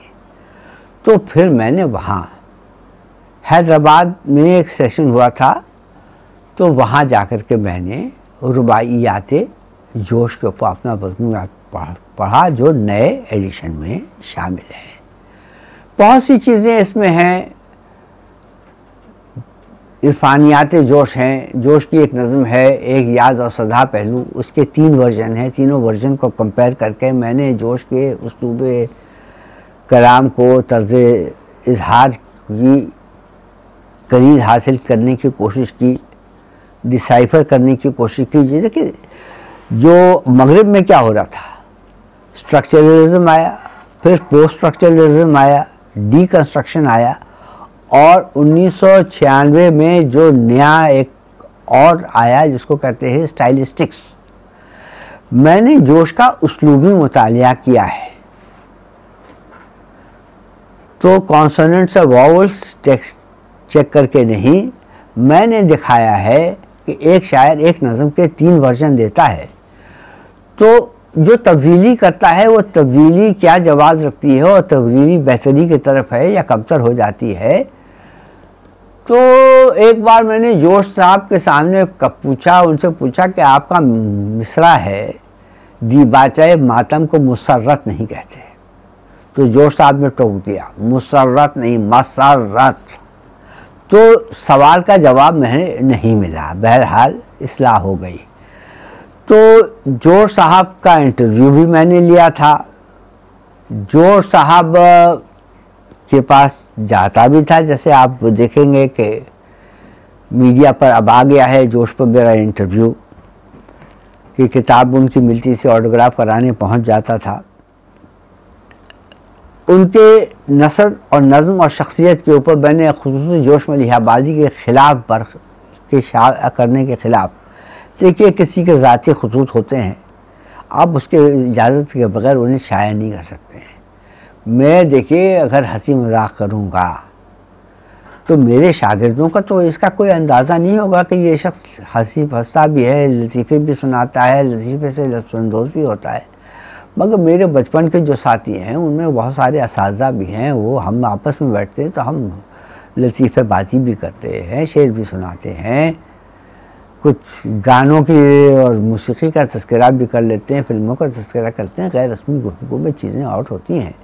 तो फिर मैंने वहाँ हैदराबाद में एक सेशन हुआ था तो वहाँ जाकर के मैंने रुबाइयात जोश के ऊपर अपना मजमून पढ़ा जो नए एडिशन में शामिल है। बहुत सी चीज़ें इसमें हैं। इरफानियात जोश हैं। जोश की एक नज़म है, एक याद और सदा पहलू। उसके तीन वर्जन हैं। तीनों वर्जन को कंपेयर करके मैंने जोश के उसलूब कलाम को तर्ज इजहार की करीब हासिल करने की कोशिश की। डिसाइफर करने की कोशिश की जैसे कि जो मगरब में क्या हो रहा था? स्ट्रक्चरलिज्म आया, फिर पोस्ट स्ट्रक्चरलिज्म आया डीकंस्ट्रक्शन आया और उन्नीस में जो नया एक और आया जिसको कहते हैं स्टाइलिस्टिक्स मैंने जोश का उसलूबी मुताल किया है। तो कॉन्सोनेंट्स और वॉवल्स चेक करके नहीं, मैंने दिखाया है कि एक शायर एक नज़म के तीन वर्जन देता है। तो जो तब्दीली करता है, वो तब्दीली क्या जवाब रखती है? और तब्दीली बेहतरी की तरफ़ है या कमतर हो जाती है? तो एक बार मैंने जोश साहब के सामने पूछा, उनसे पूछा कि आपका मिसरा है, दीबाचा मातम को मुसरत नहीं कहते। तो जोश साहब ने टोक दिया मुसरत नहीं मसरत तो सवाल का जवाब मैंने नहीं मिला। बहरहाल इसलाह हो गई। तो ज़ोर साहब का इंटरव्यू भी मैंने लिया था। ज़ोर साहब के पास जाता भी था। जैसे आप देखेंगे कि मीडिया पर अब आ गया है जोश पर मेरा इंटरव्यू कि किताब उनकी मिलती से ऑटोग्राफ कराने पहुँच जाता था। उनके नसर और नज़म और शख्सियत के ऊपर मैंने खसूस जोश में लिहाबाजी के ख़िलाफ़ पर के शा करने के ख़िलाफ़ देखिए किसी के ज़ाती खसूस होते हैं। आप उसके इजाज़त के बगैर उन्हें शाया नहीं कर सकते हैं। मैं देखिए, अगर हँसी मज़ाक करूँगा तो मेरे शागिर्दों का तो इसका कोई अंदाज़ा नहीं होगा कि ये शख्स हँसी फंसता भी है, लतीफ़े भी सुनाता है, लतीफ़े से लफ्संदोज भी होता है। मगर मेरे बचपन के जो साथी हैं, उनमें बहुत सारे इस भी हैं, वो हम आपस में बैठते हैं तो हम लतीफ़े बाजी भी करते हैं, शेर भी सुनाते हैं, कुछ गानों की और मौसीकी का तस्करा भी कर लेते हैं, फ़िल्मों का तस्करा करते हैं गैर रस्मी गुफ्तु में चीज़ें आउट होती हैं।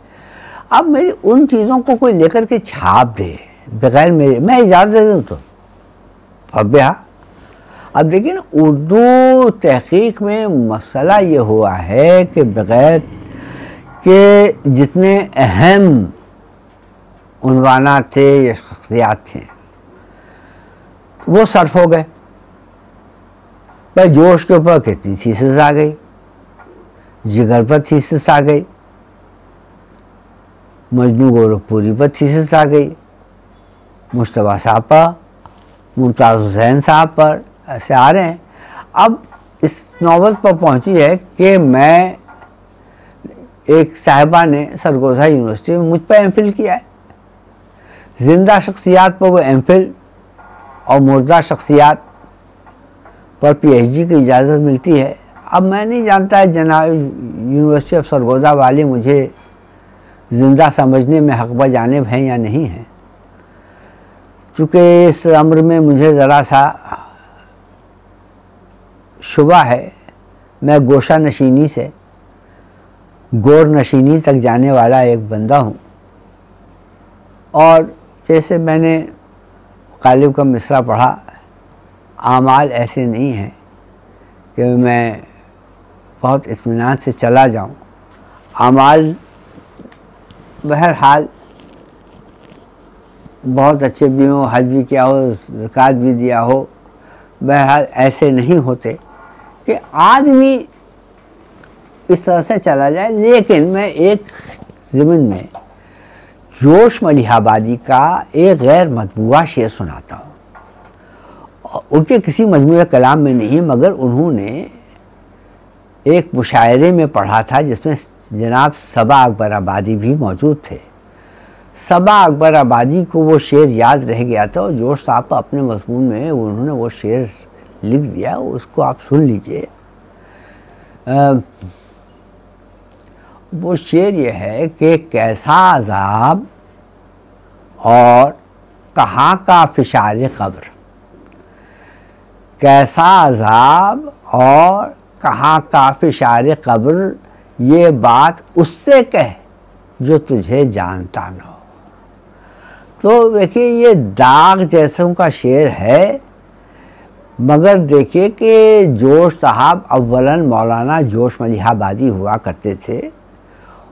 अब मेरी उन चीज़ों को कोई लेकर के छाप दे, बगैर मेरे, मैं इजाज़त दे दूँ तो? अब हाँ अब देखिए ना उर्दू तहकीक में मसला ये हुआ है कि बग़ैर के जितने अहम उनवाना थे या शख्सियात थे, वो सर्फ हो गए। भाई जोश के ऊपर कितनी थीसिस आ गई? जिगर पर थीसिस आ गई। मजनू गोरखपुरी पर थीसिस आ गई। मुशतबा साहब पर, मुमताज़ हुसैन साहब पर ऐसे आ रहे हैं। अब इस नौबत पर पहुँची है कि मैं एक साहिबा ने सरगोजा यूनिवर्सिटी में मुझ पर एम किया है। ज़िंदा शख्सियात पर वो एम और मुर्दा शख्सियात पर पीएचडी की इजाज़त मिलती है। अब मैं नहीं जानता है जना यूनिवर्सिटी ऑफ़ सरगोदा वाले मुझे ज़िंदा समझने में हकबा जानब हैं या नहीं हैं। चूँकि इस अम्र में मुझे ज़रा सा शुबा है। मैं गोशा नशीनी से, गोर नशीनी तक जाने वाला एक बंदा हूँ। और जैसे मैंने गालिब का मिसरा पढ़ा, आमाल ऐसे नहीं हैं कि मैं बहुत इत्मीनान से चला जाऊँ। आमाल बहरहाल बहुत अच्छे भी हों, हज भी किया हो, ज़क़़त भी दिया हो, बहरहाल ऐसे नहीं होते। कि आदमी इस तरह से चला जाए, लेकिन मैं एक ज़मीन में जोश मलिहाबादी का एक गैर मतबूआ शेर सुनाता हूँ। उनके किसी मजमू कलाम में नहीं, मगर उन्होंने एक मुशायरे में पढ़ा था जिसमें जनाब सबा अकबर आबादी भी मौजूद थे। सबा अकबर आबादी को वो शेर याद रह गया था और जोश साहब अपने मजमून में उन्होंने वो शेर लिख दिया, उसको आप सुन लीजिए। वो शेर ये है कि कैसा अजाब और कहाँ का फिशार कब्र कैसा अजाब और कहाँ का फिशार कब्र ये बात उससे कह जो तुझे जानता न हो। तो देखिए, ये दाग जैसों का शेर है मगर देखिए कि जोश साहब अव्वलन मौलाना जोश मलिहाबादी हुआ करते थे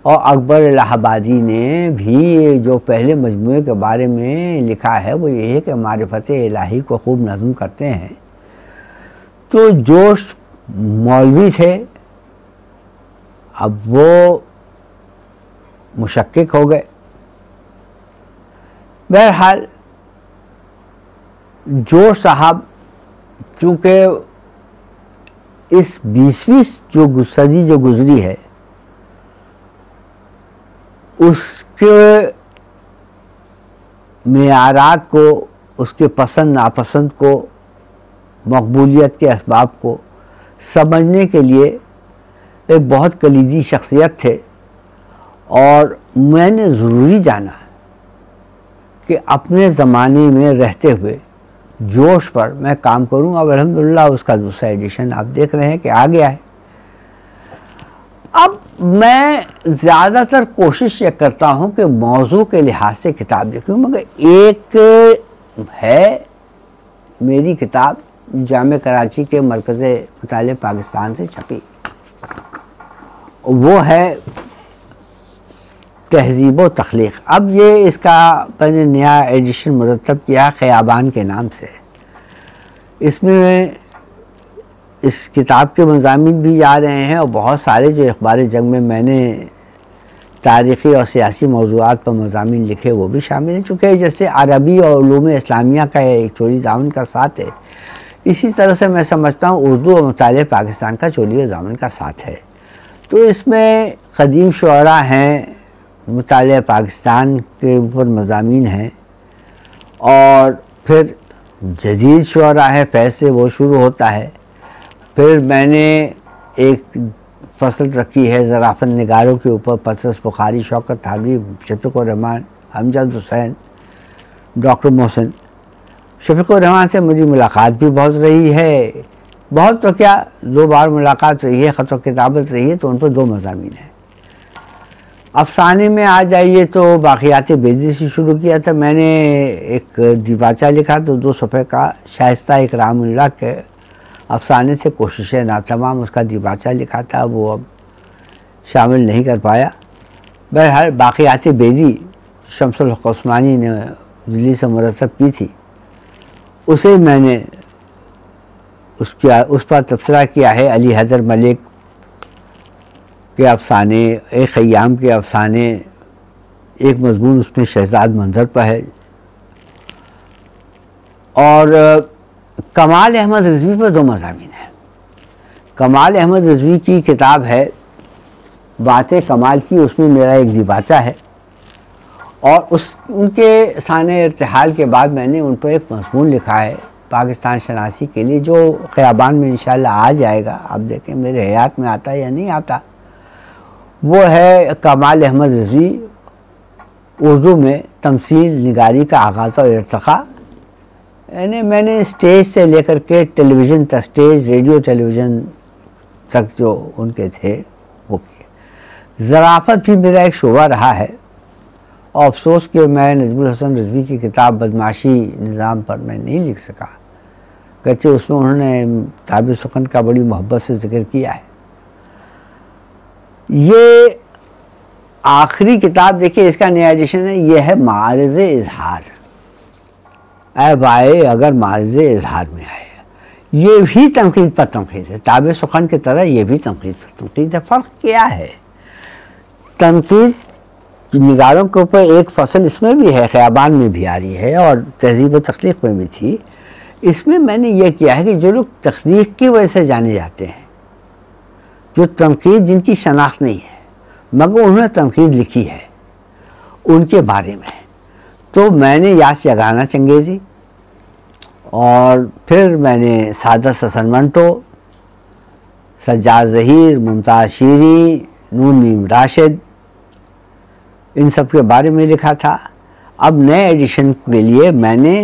और अकबर इलाहाबादी ने भी जो पहले मजमू के बारे में लिखा है, वो ये है कि मारफत इलाही को खूब नज़म करते हैं। तो जोश मौलवी थे, अब वो मुशक्क हो गए। बहरहाल, जोश साहब चूँकि इस बीसवीं जो सदी जो गुजरी है, उसके मैारात को, उसके पसंद, नापसंद को, मकबूलियत के इसबाब को समझने के लिए एक बहुत कलीदी शख्सियत थे और मैंने ज़रूरी जाना कि अपने ज़माने में रहते हुए जोश पर मैं काम करूँ, अब अलहमदिल्ला उसका दूसरा एडिशन आप देख रहे हैं कि आ गया है। अब मैं ज़्यादातर कोशिश ये करता हूँ कि मौजू के लिहाज से किताब लिखूं, मगर एक है मेरी किताब जाम कराची के मरकज़ मताल पाकिस्तान से छपी। वो है तहजीब व तख्लीक। अब ये इसका मैंने नया एडिशन मुरतब किया ख़याबान के नाम से। इसमें इस किताब के मजामी भी आ रहे हैं और बहुत सारे जो अखबार जंग में मैंने तारीख़ी और सियासी मौजूद पर मजामी लिखे वो भी शामिल हैं। चूँकि जैसे अरबी और इस्लामिया का एक चोरी दामन का साथ है। इसी तरह से मैं समझता हूँ उर्दू और मताल पाकिस्तान का चोरी दामन का साथ है। तो इसमें कदीम शुरा हैं मताल पाकिस्तान के ऊपर मजामी हैं और फिर जदीद शुरा है, पैसे, वो शुरू होता है। फिर मैंने एक फ़सल रखी है ज़राफ़त नगारों के ऊपर पतरस बुखारी, शौकत हाबी शफीक रहमान, हमजद हुसैन, डॉक्टर मोहसिन। शफीक रहमान से मेरी मुलाकात भी बहुत रही है। बहुत तो क्या, दो बार मुलाकात रही है, ख़त किताबत रही है तो उन पर दो मजामी हैं। अफसाने में आ जाइए तो बाक़ियात बेदी से शुरू किया था। मैंने एक दिबाचा लिखा तो दो सफ़े का शाइस्ता इकरामुल्ला के अफसाने से कोशिश ना तमाम उसका दिबाचा लिखा था, वो अब शामिल नहीं कर पाया। बहरहाल बाक़ियात बेदी शमसुलस्मानी ने दिल्ली से मुरसब की थी। उसे मैंने उसका उस पर तबसरा किया है अली हैदर मलिक के अफसाने, एक ख़याम के अफसाने, एक मजमून उसमें शहजाद मंजर पर है। और, कमाल अहमद रजवी पर दो मजामी हैं। कमाल अहमद रजवी की किताब है, बातें कमाल की, उसमें मेरा एक दिबाचा है। और उस, उनके साने इरतहाल के बाद मैंने उन पर एक मजमून लिखा है, पाकिस्तान शनासी के लिए, जो ख़याबान में इंशाल्लाह आ जाएगा। आप देखें, मेरे हयात में आता है या नहीं आता वो है कमाल अहमद रज़ी, उर्दू में तमसील निगारी का आगाज़ और इरतका यानी मैंने स्टेज से लेकर के टेलीविज़न तक, स्टेज, रेडियो, टेलीविज़न तक जो उनके थे, वो किए। ज़राफ़त भी मेरा एक शोबा रहा है। और अफसोस कि मैं नजमुल हसन रजवी की किताब बदमाशी निज़ाम पर मैं नहीं लिख सका गच्चे उसमें उन्होंने ताबिर सुखन का बड़ी मोहब्बत से ज़िक्र किया है। ये आखिरी किताब, देखिए इसका नया एडिशन है, ये है मारज इजहार। ए भाई, अगर मारज इजहार में आए, ये भी तनकीद पर तनकीद है। ताब सुखन की तरह ये भी तनकीद पर तनकीद है। फ़र्क क्या है? तनकीद निगारों के ऊपर एक फ़सल इसमें भी है, ख़याबान में भी आ रही है और तहजीब तख्लीक में भी थी। इसमें मैंने ये किया है कि जो लोग तख्लीक की वजह से जाने जाते हैं जो तनकीद जिनकी शनाख्त नहीं है, मगर उन्होंने तनकीद लिखी है, उनके बारे में तो मैंने यास जगाना चंगेज़ी, और फिर मैंने सादा ससन मंटो, सज्जाद ज़हीर, मुमताज़ शीरी, नून मीम राशिद, इन सब के बारे में लिखा था। अब नए एडिशन के लिए मैंने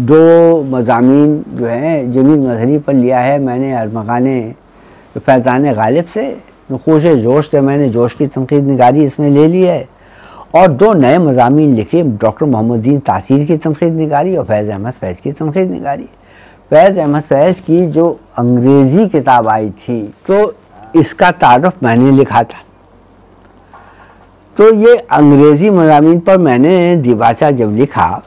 दो मजामी जो हैं ज़मीन मजहरी पर लिया है, मैंने अरमगान फैज़ान गालिब से नखूश जोश से मैंने जोश की तनकीद निगारी इसमें ले ली है। और दो नए मजामी लिखे, डॉक्टर मोहम्मदीन तासीर की तनकीद निगारी और फैज़ अहमद फैज़ की तनकीद निगारी। फैज़ अहमद फैज़ की जो अंग्रेज़ी किताब आई थी तो इसका तारफ़ मैंने लिखा था। तो ये अंग्रेज़ी मजामी पर मैंने दिबाचा जब लिखा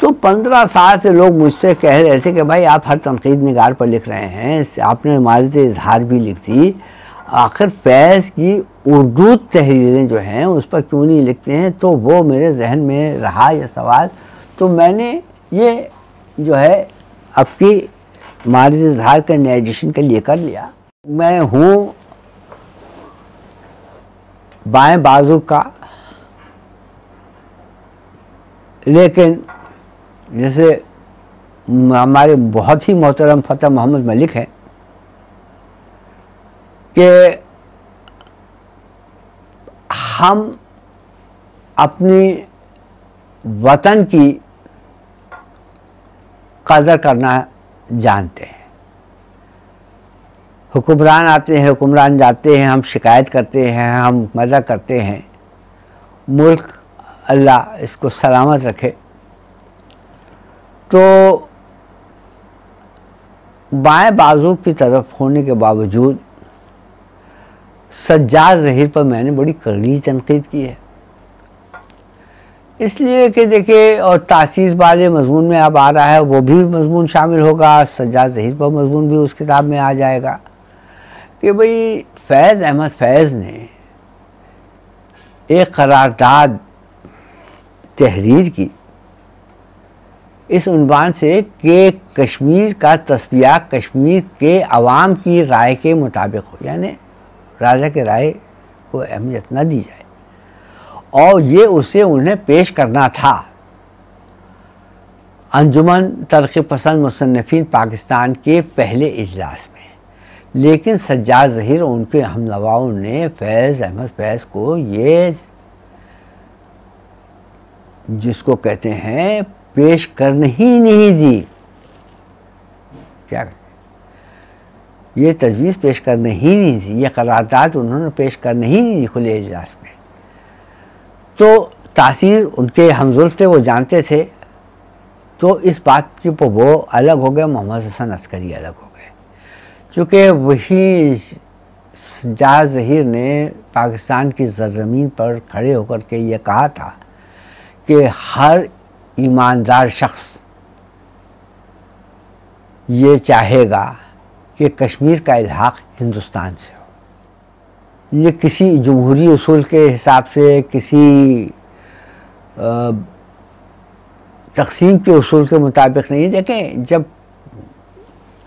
तो पंद्रह साल से लोग मुझसे कह रहे थे कि भाई आप हर तनकीद निगार पर लिख रहे हैं आपने मारज इजहार भी लिख दी। आखिर फैज़ की उर्दू तहरीरें जो हैं, उस पर क्यों नहीं लिखते हैं? तो वो मेरे जहन में रहा यह सवाल। तो मैंने ये जो है आपकी मारज इजहार का नए एडिशन के लिए कर लिया। मैं हूँ बाएँ बाजू का, लेकिन जैसे हमारे बहुत ही मोहतरम फ़तेह मोहम्मद मलिक हैं, कि हम अपनी वतन की कदर करना जानते हैं। हुक्मरान आते हैं, हुक्मरान जाते हैं, हम शिकायत करते हैं, हम मदद करते हैं। मुल्क अल्लाह इसको सलामत रखे। तो बाएँ बाजू की तरफ़ होने के बावजूद सज्जाद जहीर पर मैंने बड़ी कड़ी तनकीद की है। इसलिए कि देखिए, और तासीस वाले मजमून में अब आ रहा है, वो भी मजमून शामिल होगा, सज्जाद जहीर पर मजमून भी उस किताब में आ जाएगा। कि भाई, फैज़ अहमद फैज़ ने एक करारदाद तहरीर की इस उनवान से कि कश्मीर का तस्बिया, कश्मीर के आवाम की राय के मुताबिक हो, यानी राजा के राय को अहमियत न दी जाए। और ये उसे उन्हें पेश करना था। अंजुमन तरक् पसंद मुसनफ़िन पाकिस्तान के पहले इजलास में। लेकिन सज्जाद ज़हीर उनके हमनवाओं ने फैज़ अहमद फैज़ को ये जिसको कहते हैं पेश करने ही नहीं दी क्या ये तजवीज़ पेश करने ही नहीं थी ये करारदाद उन्होंने पेश करने ही नहीं दी खुले इजलास में। तो तासीर उनके हमजुल्फ थे, वो जानते थे। तो इस बात की वो अलग हो गए, मोहम्मद हसन अस्करी अलग हो गए। चूँकि वही जहा जहीर ने पाकिस्तान की सरजमीन पर खड़े होकर के ये कहा था कि हर ईमानदार शख्स ये चाहेगा कि कश्मीर का इलाहाक हिंदुस्तान से हो। ये किसी जमहूरी असूल के हिसाब से, किसी तकसीम के असूल के मुताबिक नहीं। देखें, जब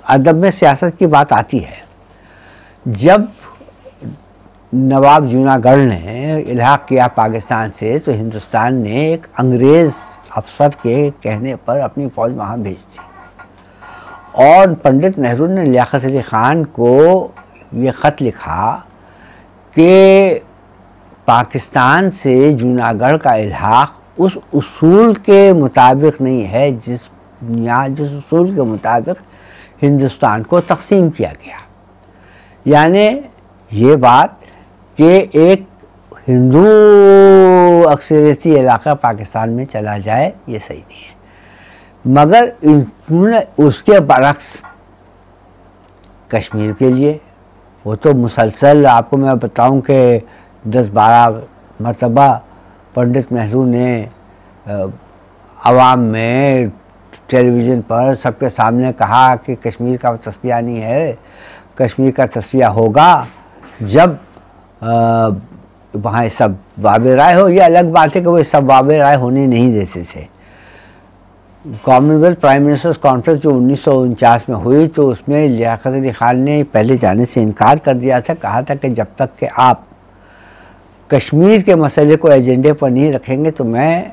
अदब में सियासत की बात आती है, जब नवाब जूनागढ़ ने इलाक किया पाकिस्तान से तो हिंदुस्तान ने एक अंग्रेज़ अफसर के कहने पर अपनी फ़ौज वहाँ भेज दी। और पंडित नेहरू ने लियाकत अली ख़ान को ये ख़त लिखा कि पाकिस्तान से जूनागढ़ का इलाक उस उसूल के मुताबिक नहीं है, जिस यहाँ जिस उसूल के मुताबिक हिंदुस्तान को तकसीम किया गया। यानी ये बात कि एक हिंदू अक्सरियती इलाका पाकिस्तान में चला जाए, ये सही नहीं है। मगर इन्होंने उसके बरक्स कश्मीर के लिए, वो तो मुसलसल आपको मैं बताऊँ कि दस बारह मरतबा पंडित नेहरू ने आवाम में टेलीविज़न पर सबके सामने कहा कि कश्मीर का तस्वीर नहीं है, कश्मीर का तस्वीर होगा जब वहाँ सब बाबे राय हो, ये अलग बात है कि वो सब बाबे राय होने नहीं देते थे। कॉमनवेल्थ प्राइम मिनिस्टर्स कॉन्फ्रेंस जो उन्नीस सौ उनचास में हुई तो उसमें लियाकत अली खान ने पहले जाने से इनकार कर दिया था, कहा था कि जब तक कि आप कश्मीर के मसले को एजेंडे पर नहीं रखेंगे तो मैं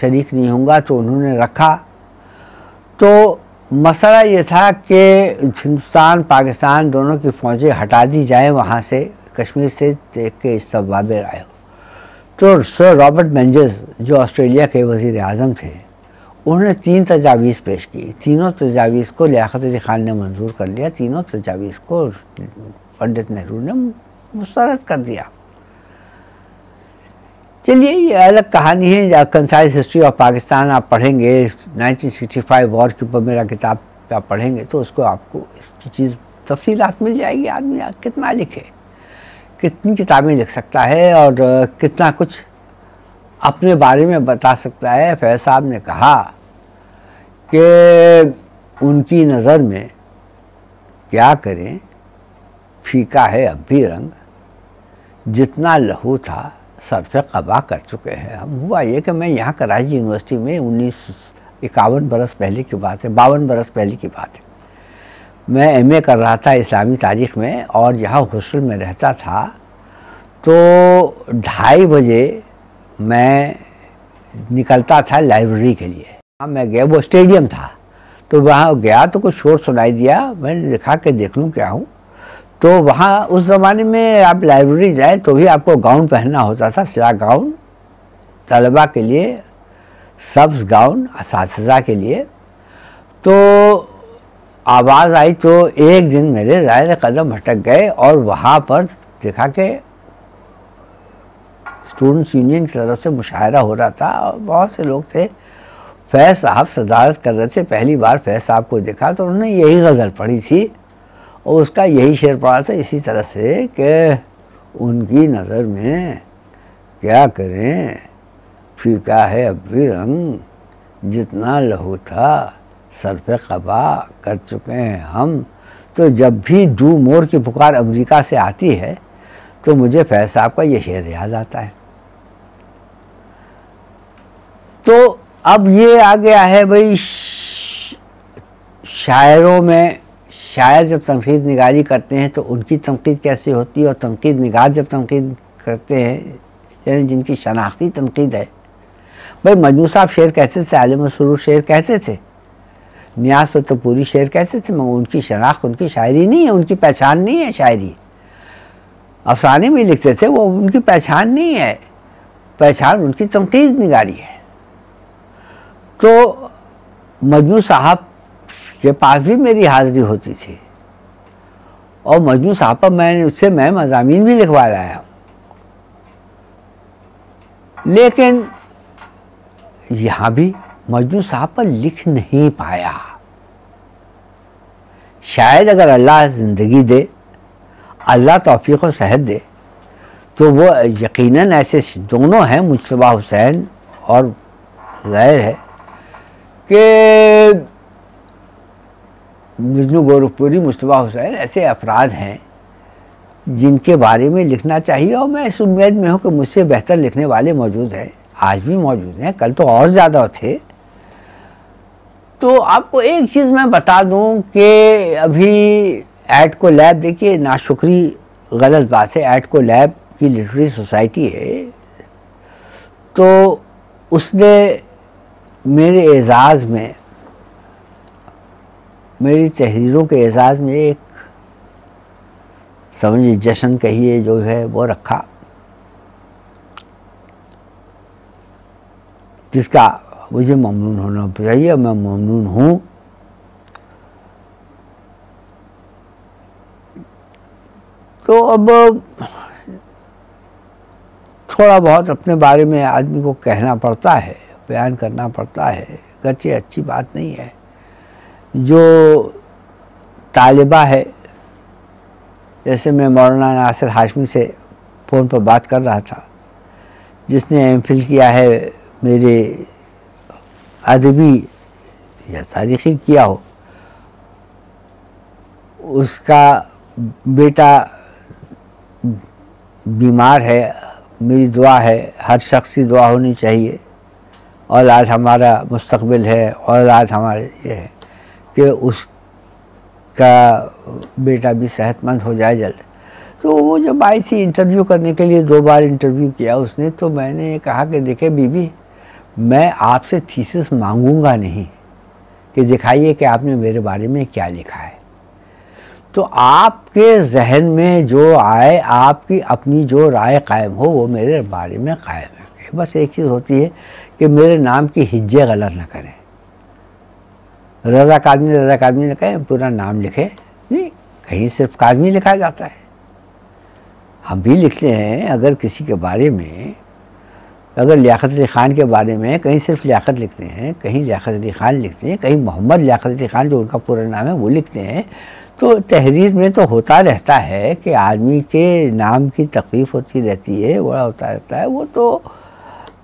शरीक नहीं हूँगा तो उन्होंने रखा। तो मसला ये था कि हिंदुस्तान, पाकिस्तान दोनों की फ़ौजें हटा दी जाएँ वहाँ से। कश्मीर से देख के इस सब वाबे आए हो। तो सर रॉबर्ट मेंजेस, जो ऑस्ट्रेलिया के वज़ी अजम थे, उन्होंने तीन तजावीज़ पेश की। तीनों तजावीज़ को लियाकत अली ख़ान ने मंजूर कर लिया, तीनों तजावीज़ को पंडित नेहरू ने मुस्तरद कर दिया। चलिए, ये अलग कहानी है कंसाइज हिस्ट्री ऑफ़ पाकिस्तान आप पढ़ेंगे 1965 वॉर के ऊपर मेरा किताब आप पढ़ेंगे तो उसको आपको, इसकी चीज़ तफसीलात मिल जाएगी, आदमी कितना लिखे। कितनी किताबें लिख सकता है और कितना कुछ अपने बारे में बता सकता है? फैज साहब ने कहा कि उनकी नज़र में क्या करें? फीका है अब भी रंग। जितना लहू था सरफ कबा कर चुके हैं हम। हुआ ये कि मैं यहाँ कराची यूनिवर्सिटी में उन्नीस इक्यावन बरस पहले की बात है, बावन बरस पहले की बात है। मैं एमए कर रहा था इस्लामी तारीख़ में और यहाँ हॉस्टल में रहता था तो ढाई बजे मैं निकलता था लाइब्रेरी के लिए। हाँ मैं गया, वो स्टेडियम था। तो वहाँ गया तो कुछ शोर सुनाई दिया। मैंने देखा कि देख लूँ क्या हूँ। तो वहाँ उस ज़माने में आप लाइब्रेरी जाए तो भी आपको गाउन पहनना होता था सिला गाउन। तलबा के लिए, सब्ज गाउन इस के लिए। तो आवाज़ आई तो एक दिन मेरे ज़ाहिर कदम भटक गए और वहाँ पर देखा कि स्टूडेंट्स यूनियन की तरफ़ से मुशायरा हो रहा था और बहुत से लोग थे। फैज़ साहब सदारत कर रहे थे, पहली बार फैज़ साहब को देखा तो उन्होंने यही गज़ल पढ़ी थी और उसका यही शेर पड़ा था इसी तरह से कि उनकी नज़र में क्या करें, फीका है अब भी रंग जितना लहू था। सर पे कबा कर चुके हैं हम। तो जब भी डू मोर की पुकार अमेरिका से आती है तो मुझे फैज साहब का ये शेर याद आता है। तो अब ये आ गया है भाई, शायरों में शायर जब तनकीद निगारी करते हैं तो उनकी तनकीद कैसे होती है? और तनकीद निगार जब तनकीद करते हैं, यानी जिनकी शनाख्ती तनकीद है। भाई मजनू साहब शेर कहते थे, आलम सरूर शेर कहते थे। न्याज पर तो पूरी शेर कहते थे, मगर उनकी शनाख्त, उनकी शायरी नहीं है, उनकी पहचान नहीं है शायरी। अफसाने में लिखते थे, वो उनकी पहचान नहीं है। पहचान उनकी तनकीद निगारी है। तो मजनू साहब के पास भी मेरी हाज़िरी होती थी। और मजनू साहब पर मैंने, उससे मैं मजामी भी लिखवा लाया। लेकिन यहाँ भी मजनू साहब पर लिख नहीं पाया। शायद अगर अल्लाह ज़िंदगी दे, अल्लाह तोफ़ी और सेहत दे तो वो यकीनन ऐसे दोनों हैं मुशतबा हुसैन और ज़ाहिर है कि मजनू गोरखपुरी मुशतबा हुसैन ऐसे अफराद हैं जिनके बारे में लिखना चाहिए और मैं इस उम्मीद में हूँ कि मुझसे बेहतर लिखने वाले मौजूद हैं, आज भी मौजूद हैं, कल तो और ज़्यादा थे। तो आपको एक चीज़ मैं बता दूँ कि अभी ऐड को लैब देखिए, नाशुक्री गलत बात है एट को लैब की लिटरेरी सोसाइटी है। तो उसने मेरे एजाज़ में, मेरी तहरीरों के एजाज़ में एक समझिए जश्न कहिए जो है वो रखा, जिसका मुझे ममनून होना चाहिए, मैं ममनून हूँ। तो अब थोड़ा बहुत अपने बारे में आदमी को कहना पड़ता है, बयान करना पड़ता है गर्चे अच्छी बात नहीं है। जो तालिबा है, जैसे मैं मौलाना नासिर हाशमी से फ़ोन पर बात कर रहा था, जिसने एम किया है मेरे अदबी या तारीखी किया हो। उसका बेटा बीमार है, मेरी दुआ है, हर शख्स की दुआ होनी चाहिए। औलाद हमारा मुस्तकबिल है औलाद हमारे ये है कि उसका बेटा भी सेहतमंद हो जाए जल्द। तो वो जब आई थी इंटरव्यू करने के लिए, दो बार इंटरव्यू किया उसने तो मैंने कहा कि, देखे बीबी मैं आपसे थीसिस मांगूँगा नहीं कि दिखाइए कि आपने मेरे बारे में क्या लिखा है। तो आपके जहन में जो आए, आपकी अपनी जो राय कायम हो, वो मेरे बारे में कायम है बस एक चीज़ होती है कि मेरे नाम की हिज्जे गलत ना करें। रजा कादमी रजा कादमी ने कहें, पूरा नाम लिखे। नहीं, कहीं सिर्फ़ कादमी लिखा जाता है। हम भी लिखते हैं, अगर किसी के बारे में अगर लियाकत अली ख़ान के बारे में कहीं सिर्फ़ लियाकत लिखते हैं, कहीं लियाकत अली ख़ान लिखते हैं, कहीं मोहम्मद लियाकत अली ख़ान जो उनका पूरा नाम है वो लिखते हैं तो तहरीर में तो होता रहता है कि आदमी के नाम की तकलीफ़ होती रहती है, बड़ा होता रहता है, वो तो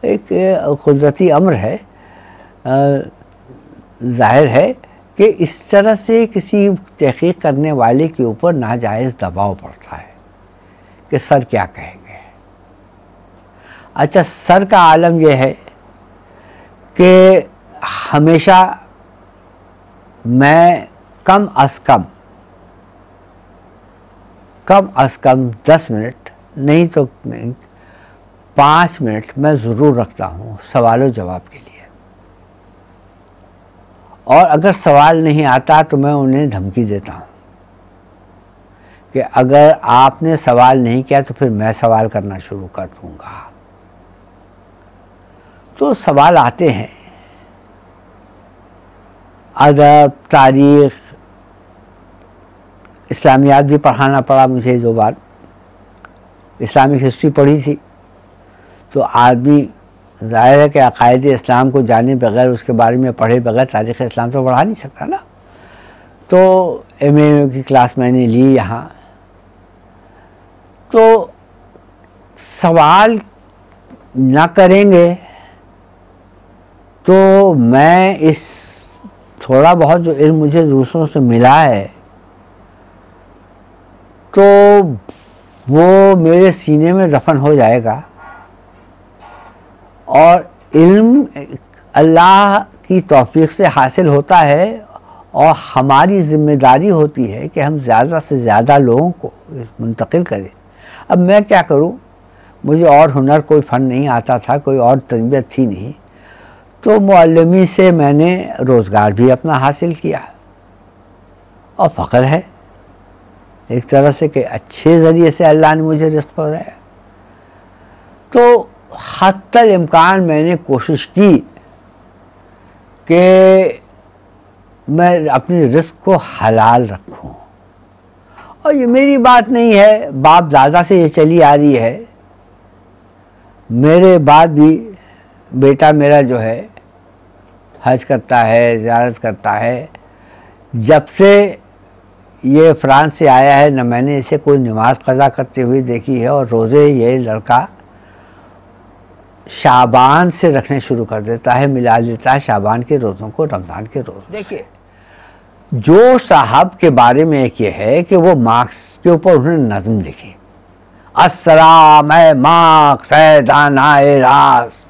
एक कुदरती अम्र है। ज़ाहिर है कि इस तरह से किसी तहकीक करने वाले के ऊपर नाजायज़ दबाव पड़ता है कि सर क्या कहेंगे। अच्छा सर का आलम यह है कि हमेशा मैं कम अज़ कम कम अज़ कम दस मिनट, नहीं तो नहीं, पाँच मिनट मैं ज़रूर रखता हूँ सवाल जवाब के लिए। और अगर सवाल नहीं आता तो मैं उन्हें धमकी देता हूँ कि अगर आपने सवाल नहीं किया तो फिर मैं सवाल करना शुरू कर दूँगा। तो सवाल आते हैं। अदब, तारीख़ इस्लामियात भी पढ़ाना पड़ा मुझे दो बार इस्लामिक हिस्ट्री पढ़ी थी। तो आदमी ज़ाहिर है कि अकायद इस्लाम को जाने बगैर उसके बारे में पढ़े बगैर तारीख़ इस्लाम तो पढ़ा नहीं सकता ना। तो एम की क्लास मैंने ली यहाँ। तो सवाल ना करेंगे तो मैं इस थोड़ा बहुत जो इल्म मुझे दूसरों से मिला है तो वो मेरे सीने में दफन हो जाएगा। और इल्म अल्लाह की तौफीक से हासिल होता है और हमारी ज़िम्मेदारी होती है कि हम ज़्यादा से ज़्यादा लोगों को मुंतकिल करें। अब मैं क्या करूँ? मुझे और हुनर कोई फ़न नहीं आता था, कोई और तरबियत थी नहीं। तो मौलमी से मैंने रोज़गार भी अपना हासिल किया। और फ़ख्र है। एक तरह से कि अच्छे ज़रिए से अल्लाह ने मुझे रिस्क बनाया तो हतल इम्कान मैंने कोशिश की कि मैं अपनी रिस्क को हलाल रखूँ। और ये मेरी बात नहीं है, बाप दादा से ये चली आ रही है। मेरे बाद भी बेटा मेरा जो है हज करता है ज़्यारत करता है। जब से ये फ्रांस से आया है न मैंने इसे कोई नमाज़ कज़ा करते हुए देखी है और रोज़े ये लड़का शाबान से रखने शुरू कर देता है मिला लेता है शाबान के रोज़ों को रमज़ान के रोज़ देखिए। जो साहब के बारे में एक ये है कि वो मार्क्स के ऊपर उन्होंने नज़म लिखी। असलाम मार्क्स दानाए रास।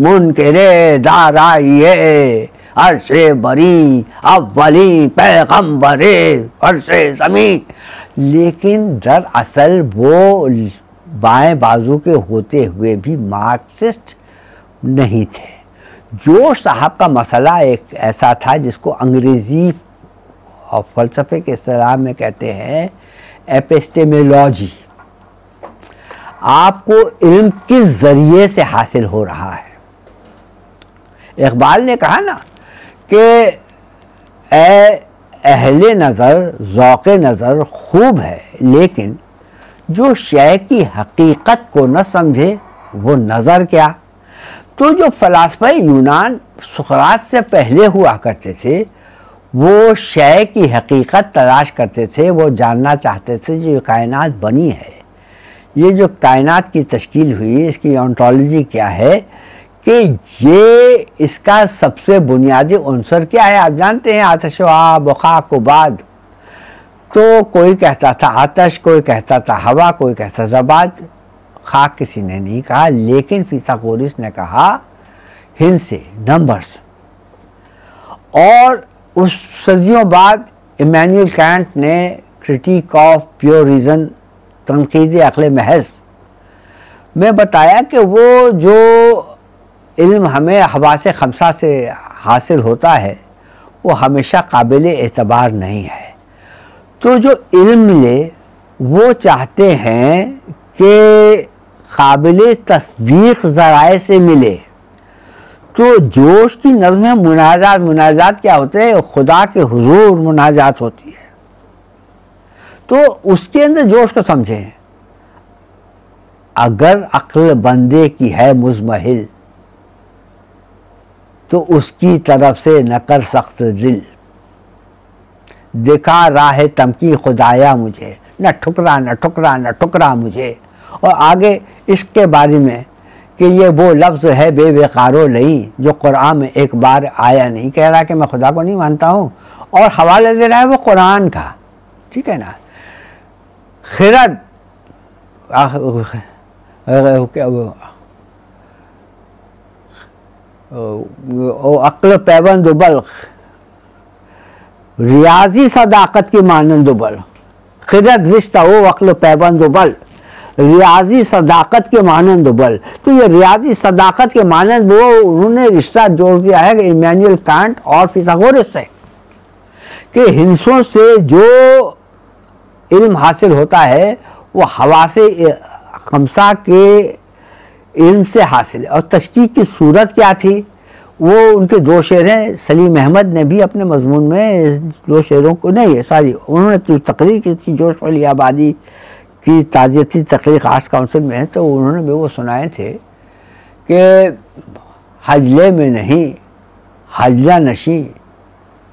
मुन के रे दाराइए। अर्श बरी, अव्वली पैगम्बरे अर्श जमी लेकिन दरअसल वो बाएँ बाजू के होते हुए भी मार्क्सिस्ट नहीं थे। जोश साहब का मसला एक ऐसा था जिसको अंग्रेज़ी और फ़लसफ़े के इस्तेलाह में कहते हैं, एपिस्टेमोलॉजी। आपको इल्म किस ज़रिए से हासिल हो रहा है? इकबाल ने कहा ना कि अहले नज़र, ज़ौक़ नज़र खूब है, लेकिन जो शय की हकीकत को न समझे, वो नज़र क्या? तो जो फ़लासफ़ा यूनान सुखरात से पहले हुआ करते थे, वो शय की हकीकत तलाश करते थे, वो जानना चाहते थे जो कायनात बनी है। ये जो कायनात की तश्कील हुई, इसकी ऑन्टोलॉजी क्या है कि ये इसका सबसे बुनियादी अंसर क्या है? आप जानते हैं, आतश बुखा को बाद। तो कोई कहता था आतश, कोई कहता था हवा, कोई कहता था बाद। खाक किसी ने नहीं कहा, लेकिन फिसाकोरिस ने कहा हिंद से नंबर्स और उस सदियों बाद इमानुअल कैंट ने क्रिटिक ऑफ़ प्योर रीज़न तनकीद अकल महज, में बताया कि वो जो इल्म हमें हवा से खमसा से हासिल होता है, वो हमेशा काबिल एतबार नहीं है। तो जो इल्म ले, वो चाहते हैं कि काबिल तस्दीक ज़राए से मिले। तो जोश की नज़म मुनाजात मुनाजात क्या होते हैं? खुदा के हुजूर मुनाजात होती है। तो उसके अंदर जोश को समझें। अगर अक्ल बंदे की है मुजमहिल तो उसकी तरफ़ से न कर सख्त दिल। दिखा राह तमकी खुदाया मुझे। न ठुकरा न ठुकरा न ठुकरा मुझे। और आगे इसके बारे में कि ये वो लफ्ज़ है बेबेकारो नहीं जो कुरान में एक बार आया नहीं। कह रहा कि मैं खुदा को नहीं मानता हूँ। और हवाला दे रहा है वो कुरान का। ठीक है ना? खिरत अक्ल पैबंद बल रियाजी सदाकत की मानंद बल खिरत रिश्ता हो, अक्ल पैबंद बल रियाजी सदाकत के मानंद बल तो ये रियाजी सदाकत के मानंद वो उन्होंने रिश्ता जोड़ दिया है इमैनुअल कांट और फिसागोरस से। कि हिंसों से जो इल्म हासिल होता है, वो हवा से खमसा के इल्म से हासिल है। और तशकीक की सूरत क्या थी? वो उनके दो शेर हैं, सलीम अहमद ने भी अपने मजमून में दो शेरों को, नहीं, सॉरी, उन्होंने तो तकरीर की थी, जोश वाली आबादी की ताज़ियती तकरीर खास काउंसिल में है तो उन्होंने भी वो सुनाए थे कि हजले में नहीं, हजला नशी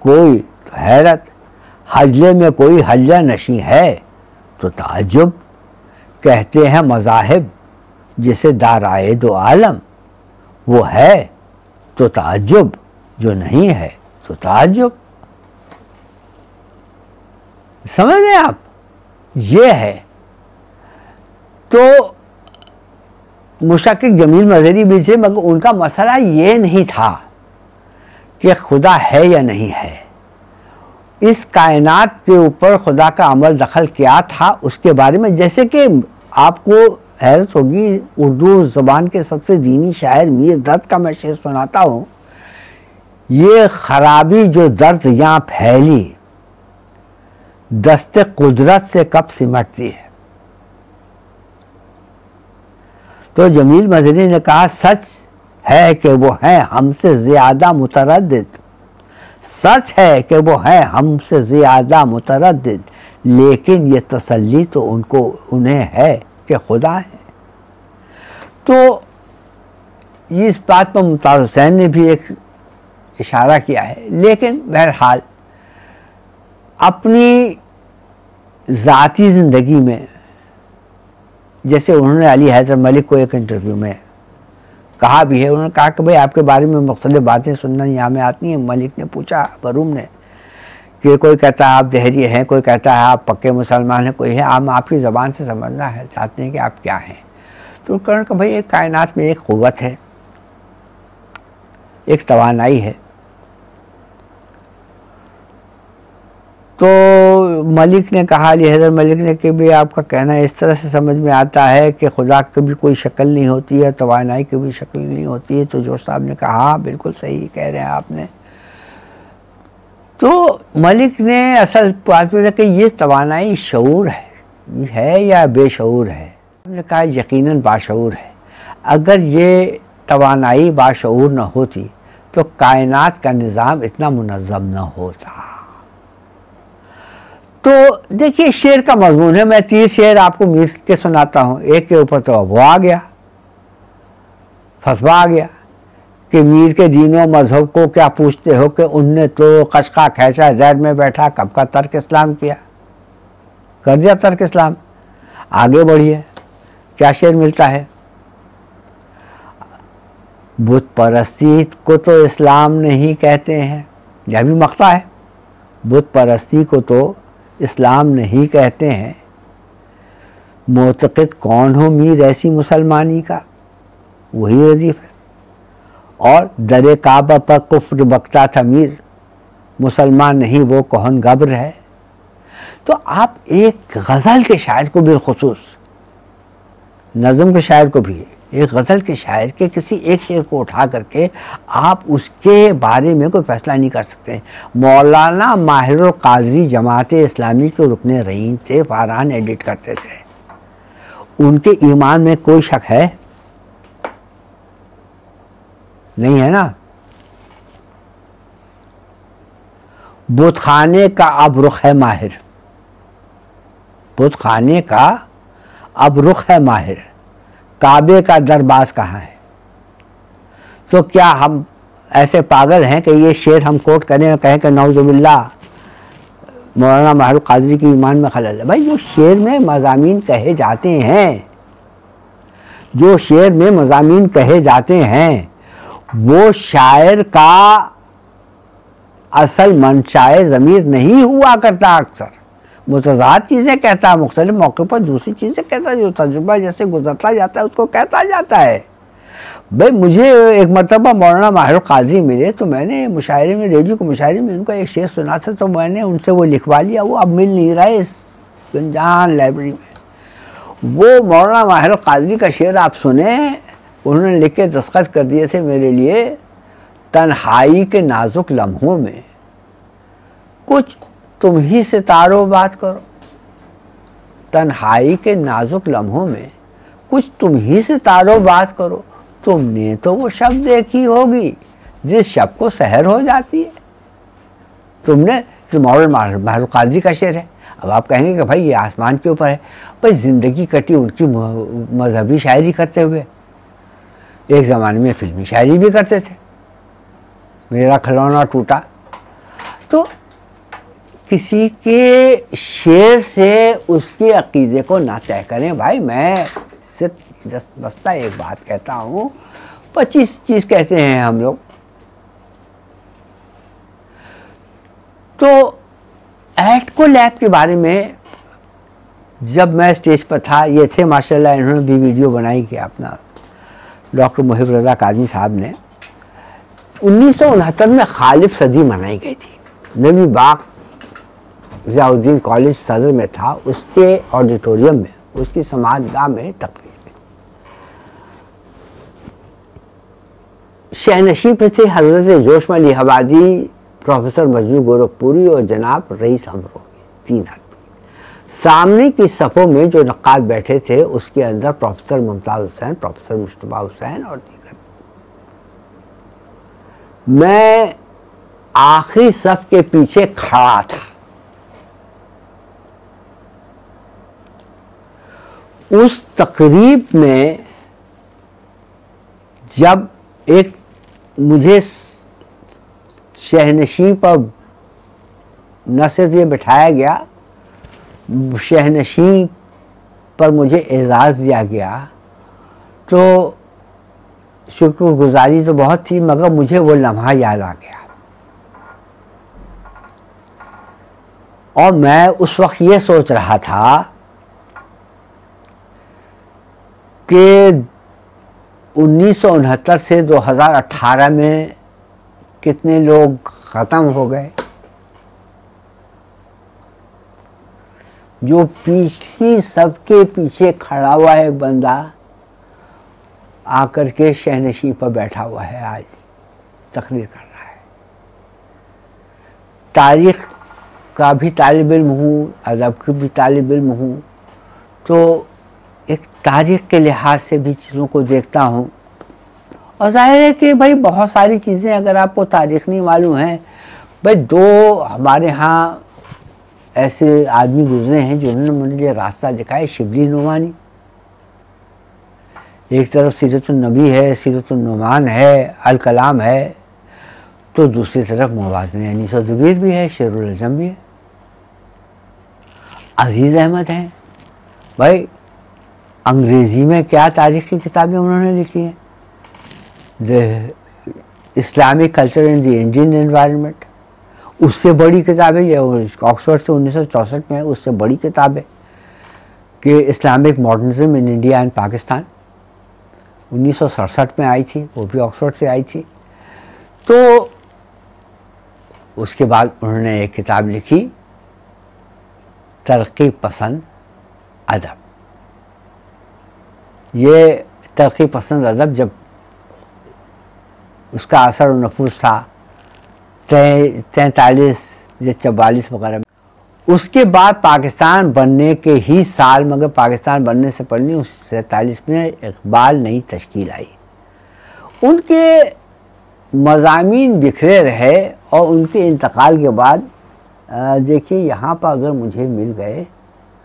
कोई हैरत, हजले में कोई हजला नशी है तो ताजुब कहते हैं मजाहब। जिसे दाराए दो आलम, वो है तो ताजुब जो नहीं है तो ताजुब समझ रहे आप? ये है। तो मुशक जमील मजहरी भी थे, मगर उनका मसला ये नहीं था कि खुदा है या नहीं है। इस कायनात के ऊपर खुदा का अमल दखल क्या था, उसके बारे में जैसे कि आपको हैरत होगी, उर्दू ज़बान के सबसे दीनी शायर मीर दर्द का मैं शेर सुनाता हूँ। ये खराबी जो दर्द यहाँ फैली, दस्ते कुदरत से कब सिमटती है। तो जमील मजरी ने कहा, सच है कि वो है हमसे ज़्यादा मुतरद सच है कि वो है हमसे ज़्यादा मुतरद लेकिन ये तसल्ली तो उनको, उन्हें है। कि खुदा है। तो इस बात पर मुमताज़ हुसैन ने भी एक इशारा किया है। लेकिन बहरहाल, अपनी ज़ाती ज़िंदगी में, जैसे उन्होंने अली हैदर मलिक को एक इंटरव्यू में कहा भी है, उन्होंने कहा कि, भाई, आपके बारे में मुख्तलिफ़ बातें सुनना यहाँ में आती हैं। मलिक ने पूछा बरूम ने कि कोई कहता है, आप देहरी हैं, कोई कहता है, आप पक्के मुसलमान हैं, कोई है, आप आपकी ज़बान से समझना है, चाहते हैं कि आप क्या हैं? तो कर्ण का भाई, एक कायनात में एक क़वत है। एक तोानाई है। तो मलिक ने कहा अली हजर मलिक ने कि भी आपका कहना इस तरह से समझ में आता है कि खुदा की भी कोई शक्ल नहीं होती है तोानाई की भी शक्ल नहीं होती है। तो जो साहब ने कहा हाँ, बिल्कुल सही कह रहे हैं आपने। तो मलिक ने असल बात में कि ये तोानाई शूर है। है या बेशूर है? हमने कहा, यकीनन बाशूर है। अगर ये तोानाई बाशूर न होती तो कायनात का निज़ाम इतना मुनज़म न होता। तो देखिए, शेर का मजमून है। मैं तीन शेर आपको मीर के सुनाता हूँ। एक के ऊपर तो वो आ गया फसवा आ गया। कि मीर के दीनों मज़हब को क्या पूछते हो कि उनने तो कशका खैचा जैद में बैठा, कब का तर्क इस्लाम किया? कर दिया तर्क इस्लाम। आगे बढ़िए, क्या शेर मिलता है? बुत परस्ती को तो इस्लाम नहीं कहते हैं। यह भी मकता है। बुत परस्ती को तो इस्लाम नहीं कहते हैं। मोतकद कौन हो मीर ऐसी मुसलमानी का? वही वजीफ है। और दर काबा पर कुफ्र बकता था मीर। मुसलमान नहीं, वो कौन गब्र है? तो आप एक गज़ल के शायर को बिलखसूस, नज़म के शायर को भी, एक गज़ल के शायर के किसी एक शेर को उठा करके आप उसके बारे में कोई फैसला नहीं कर सकते। मौलाना माहिर काजी जमात इस्लामी के रुकने रहीम थे फारहान एडिट करते थे। उनके ईमान में कोई शक है? नहीं है ना? बुतखाने का अब रुख है माहिर। बुतखाने का अब रुख है माहिर। काबे का दरबाज कहाँ है? तो क्या हम ऐसे पागल हैं कि ये शेर हम कोट करें और कहें कि नौजुबिल्ला, मौलाना महर कादरी की ईमान में खलल है। भाई, जो शेर में मजामी कहे जाते हैं, जो शेर में मजामी कहे जाते हैं वो शायर का असल मनशाए ज़मीर नहीं हुआ करता अक्सर। मुतजाद चीज़ें कहता है मुख्तलि मौके पर दूसरी चीज़ें कहता, जो तजुर्बा जैसे गुजरता जाता है, उसको कहता जाता है। भाई, मुझे एक मरतबा मौलाना माहिर काजी मिले तो मैंने मुशायरे में, रेडियो के मुशायरे में उनका एक शेर सुना था तो मैंने उनसे वो लिखवा लिया, वो अब मिल नहीं रहा है इस गंजान लाइब्रेरी में। वो मौलाना माहिर काजी का शेर आप सुने उन्होंने लिख के दस्खत कर दिए थे मेरे लिए तन्हाई के नाजुक लम्हों में। कुछ तुम ही से तारो बात करो। तन्हाई के नाजुक लम्हों में कुछ तुम ही से तारो बात करो। तुमने तो वो शब्द देखी होगी, जिस शब्द को सहर हो जाती है। तुमने मॉडल महरुल काजी का शेर है। अब आप कहेंगे कि भाई ये आसमान के ऊपर है। भाई ज़िंदगी कटी उनकी मजहबी शायरी करते हुए। एक ज़माने में फिल्मी शायरी भी करते थे। मेरा खिलौना टूटा। तो किसी के शेर से उसके अकीदे को ना तय करें। भाई, मैं सिर्फ़ दस बस्ता एक बात कहता हूँ। पच्चीस चीज़ कहते हैं हम लोग। तो एटको लैब के बारे में जब मैं स्टेज पर था, ये थे माशाल्लाह, इन्होंने भी वीडियो बनाई कि अपना डॉक्टर मुहिब रज़ा काजमी साहब ने उन्नीस सौ उनहत्तर में खालिफ सदी मनाई गई थी। नबी बाग ज़ियाउद्दीन कॉलेज सदर में था, उसके ऑडिटोरियम में, उसकी समाजगाह में तकरीर शहनशी पे थे हज़रत जोश अली हवादी प्रोफेसर मजनू गोरखपुरी और जनाब रईस अमरोही, तीन आदमी सामने की सफ़ों में जो नक्कात बैठे थे, उसके अंदर प्रोफेसर मुमताज़ हुसैन, प्रोफेसर मुशतबा हुसैन और दीगर। मैं आखिरी सफ के पीछे खड़ा था। उस तकरीब में जब एक मुझे शहनशी पर न सिर्फ़ ये बिठाया गया शहनशी पर मुझे एजाज़ दिया गया। तो शुक्रगुजारी तो बहुत थी, मगर मुझे वो लम्हा याद आ गया। और मैं उस वक्त ये सोच रहा था कि उन्नीस से 2018 में कितने लोग ख़त्म हो गए। जो पिछली सबके पीछे खड़ा हुआ है एक बंदा, आकर के शहनशी पर बैठा हुआ है आज। तकरीर कर रहा है। तारीख का भी तालब इम हूँ, अदब की भी तालब इम हूँ तो एक तारीख के लिहाज से भी चीज़ों को देखता हूँ। और ज़ाहिर है कि भाई बहुत सारी चीज़ें अगर आपको तारीख नहीं मालूम है, भाई दो हमारे यहाँ ऐसे आदमी गुजरे हैं जिन्होंने मुझे रास्ता दिखाया, शिबली नुमानी। एक तरफ़ सीरतुलनबी है सीरतुलनुमान है अल कलाम है तो दूसरी तरफ़ मवाजन यानी सदबीर भी है, शेरुलजम भी है। अज़ीज़ अहमद हैं। भाई, अंग्रेज़ी में क्या तारीख़ की किताबें उन्होंने लिखी हैं? The Islamic culture in the Indian environment. उससे बड़ी किताब है ये ऑक्सफोर्ड से उन्नीस सौ चौंसठ में है, उससे बड़ी किताब है कि Islamic modernism in India and Pakistan. उन्नीस सौ सड़सठ में आई थी, वो भी ऑक्सफोर्ड से आई थी। तो उसके बाद उन्होंने एक किताब लिखी तरक्की पसंद अदब। ये तरक्की पसंद अदब जब उसका असर नफूस था तैंतालीस या चवालीस वगैरह उसके बाद पाकिस्तान बनने के ही साल, मगर पाकिस्तान बनने से पहले उस सैतालीस में इकबाल नई तश्कील आई। उनके मजामी बिखरे रहे और उनके इंतकाल के बाद देखिए, यहाँ पर अगर मुझे मिल गए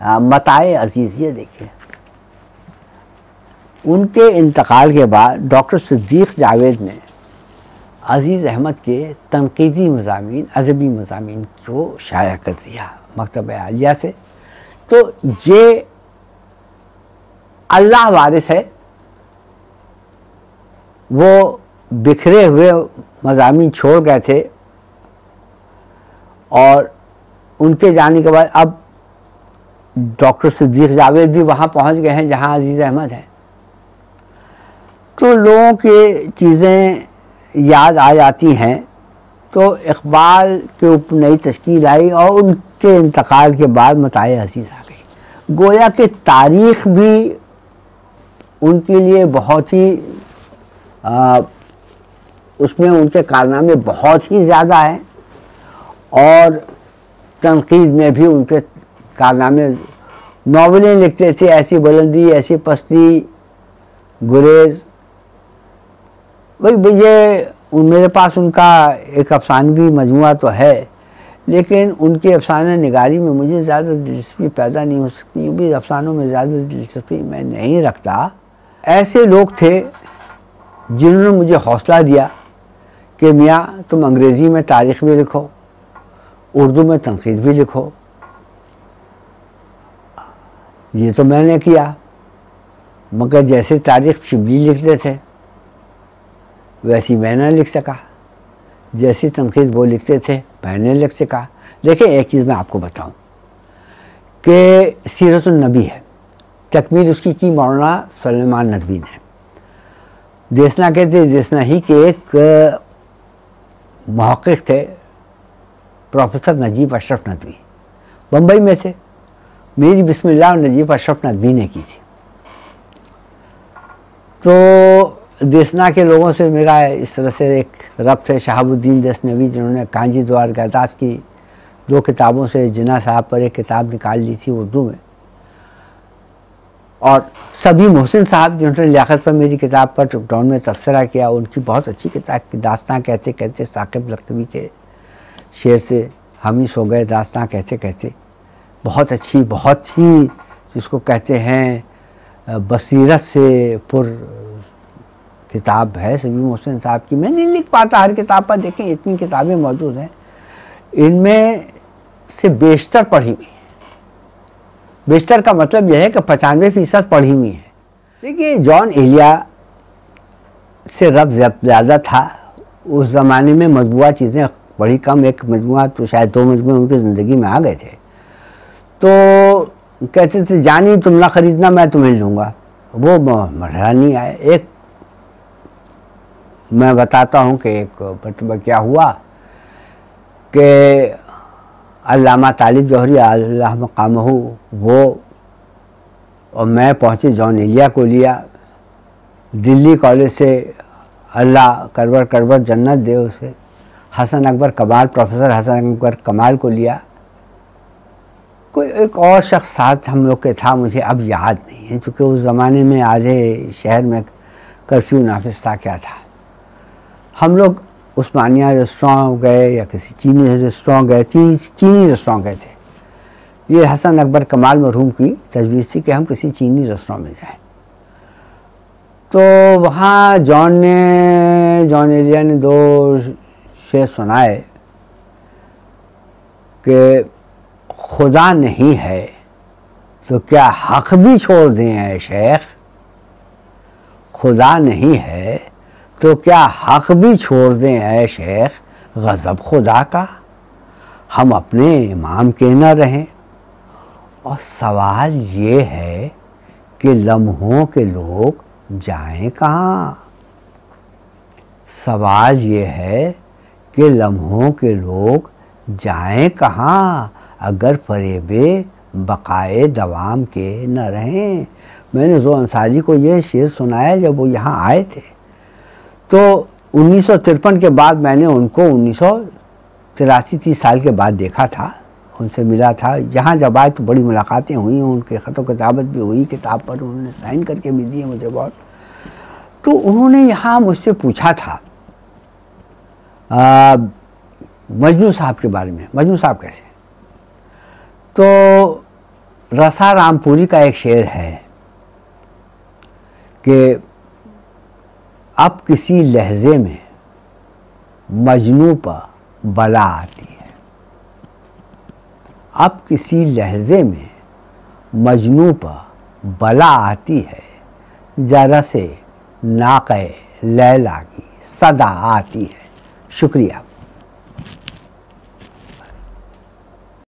मताए अजीज़िया देखिए। उनके इंतकाल के बाद डॉक्टर सिद्दीक जावेद ने अज़ीज़ अहमद के तनकीदी मजामी अदबी मजामी को शाया कर दिया मकतब आलिया से। तो ये अल्लाह वारिस है, वो बिखरे हुए मजामी छोड़ गए थे और उनके जाने के बाद अब डॉक्टर सिद्दीक जावेद भी वहाँ पहुँच गए हैं जहाँ अज़ीज़ अहमद हैं। तो लोगों के चीज़ें याद आ जाती हैं तो इकबाल के ऊपर नई तश्कील आई और उनके इंतकाल के बाद मताए हसीस आ गई। गोया कि तारीख भी उनके लिए बहुत ही आ, उसमें उनके कारनामे बहुत ही ज़्यादा हैं और तनकीद में भी उनके कारनामे नावलें लिखते थे ऐसी बुलंदी ऐसी पस्ती गुरेज़ भाई मुझे मेरे पास उनका एक अफसानवी मजमू तो है, लेकिन उनके अफसाना निगारी में मुझे ज़्यादा दिलचस्पी पैदा नहीं हो सकती भी अफसानों में ज़्यादा दिलचस्पी मैं नहीं रखता। ऐसे लोग थे जिन्होंने मुझे हौसला दिया कि मियाँ, तुम अंग्रेज़ी में तारीख़ भी लिखो, उर्दू में तनकीद भी लिखो। ये तो मैंने किया, मगर जैसे तारीख़ शिबली लिखते थे वैसी मैं न लिख सका। जैसी तनकीद वो लिखते थे, मैंने लिख सका। देखिए, एक चीज़ मैं आपको बताऊँ कि सीरतुलनबी है। तकमील उसकी की मौलाना सलमान नदवी ने देसना कहते देसना ही के एक महक़ थे, प्रोफेसर नजीब अशरफ नदवी। बम्बई में से। मेरी बिस्मिल्लाह नजीब अशरफ नदवी ने की थी। तो देसना के लोगों से मेरा इस तरह से एक रब थे शहाबुद्दीन दसनवी जिन्होंने कांजी द्वार गरदास की दो किताबों से जिना साहब पर एक किताब निकाल ली थी उर्दू में। और सभी मोहसिन साहब जिन्होंने लियाकत पर मेरी किताब पर टुकडाउन में तबसरा किया, उनकी बहुत अच्छी किताब की दास्तां कहते कहते साकिब लखनवी के शेर से हम ही सो गए, दास्तां कहते कहते। बहुत अच्छी, बहुत ही जिसको कहते हैं, बसीरत से पुर किताब है, सभी मोहसिन साहब की। मैं नहीं लिख पाता, हर किताब पर देखें, इतनी किताबें मौजूद हैं। इनमें से बेशतर पढ़ी हुई है। बेशतर का मतलब यह है कि पचानवे फ़ीसद पढ़ी हुई है। देखिए, जॉन एलिया से रब ज़्यादा था, उस ज़माने में मजबूआ चीज़ें बड़ी कम, एक मजमुआ तो शायद दो मजमू उनकी ज़िंदगी में आ गए थे। तो कहते थे, जानी तुम ना ख़रीदना, मैं तुम्हें लूँगा। वो नहीं आए, एक मैं बताता हूँ कि एक मतलब क्या हुआ कि अल्लामा तालिब जौहरी अल्लाह मकाम वो और मैं पहुँचे जॉन एलिया को लिया। दिल्ली कॉलेज से अल्लाह करवर करवर जन्नत दे उसे। हसन अकबर कमाल, प्रोफेसर हसन अकबर कमाल को लिया। कोई एक और शख्स साथ हम लोग के था, मुझे अब याद नहीं है चूँकि उस ज़माने में आधे शहर में कर्फ्यू नाफिज था क्या था। हम लोग उस्मानिया रेस्टोरेंट गए या किसी चीनी रेस्टोरेंट गए ची, चीनी रेस्टोरेंट गए थे। ये हसन अकबर कमाल मरहूम की तजवीज़ थी कि हम किसी चीनी रेस्टोरेंट में जाएँ। तो वहाँ जॉन ने जॉन एलिया ने दो शेर सुनाए कि खुदा नहीं है तो क्या हक भी छोड़ दें शेख? खुदा नहीं है तो क्या हक भी छोड़ दें है शेख? गज़ब खुदा का। हम अपने इमाम के न रहें। और सवाल ये है कि लम्हों के लोग जाएँ कहाँ? सवाल ये है कि लम्हों के लोग जाएँ कहाँ अगर फरेबे बकाए दवाम के न रहें? मैंने जो अंसारी को यह शेर सुनाया जब वो यहाँ आए थे तो उन्नीस सौ तिरपन के बाद मैंने उनको उन्नीस तिरासी तीस साल के बाद देखा था, उनसे मिला था। यहाँ जब आए तो बड़ी मुलाकातें हुई, उनके ख़त किताबत भी हुई, किताब पर उन्होंने साइन करके भी दिए मुझे बहुत। तो उन्होंने यहाँ मुझसे पूछा था मजनू साहब के बारे में। मजनू साहब कैसे? तो रसा रामपुरी का एक शेर है कि अब किसी लहजे में मजनू पर बला आती है। अब किसी लहजे में मजनू पर बला आती है, जरा से नाक़ लैला की सदा आती है। शुक्रिया।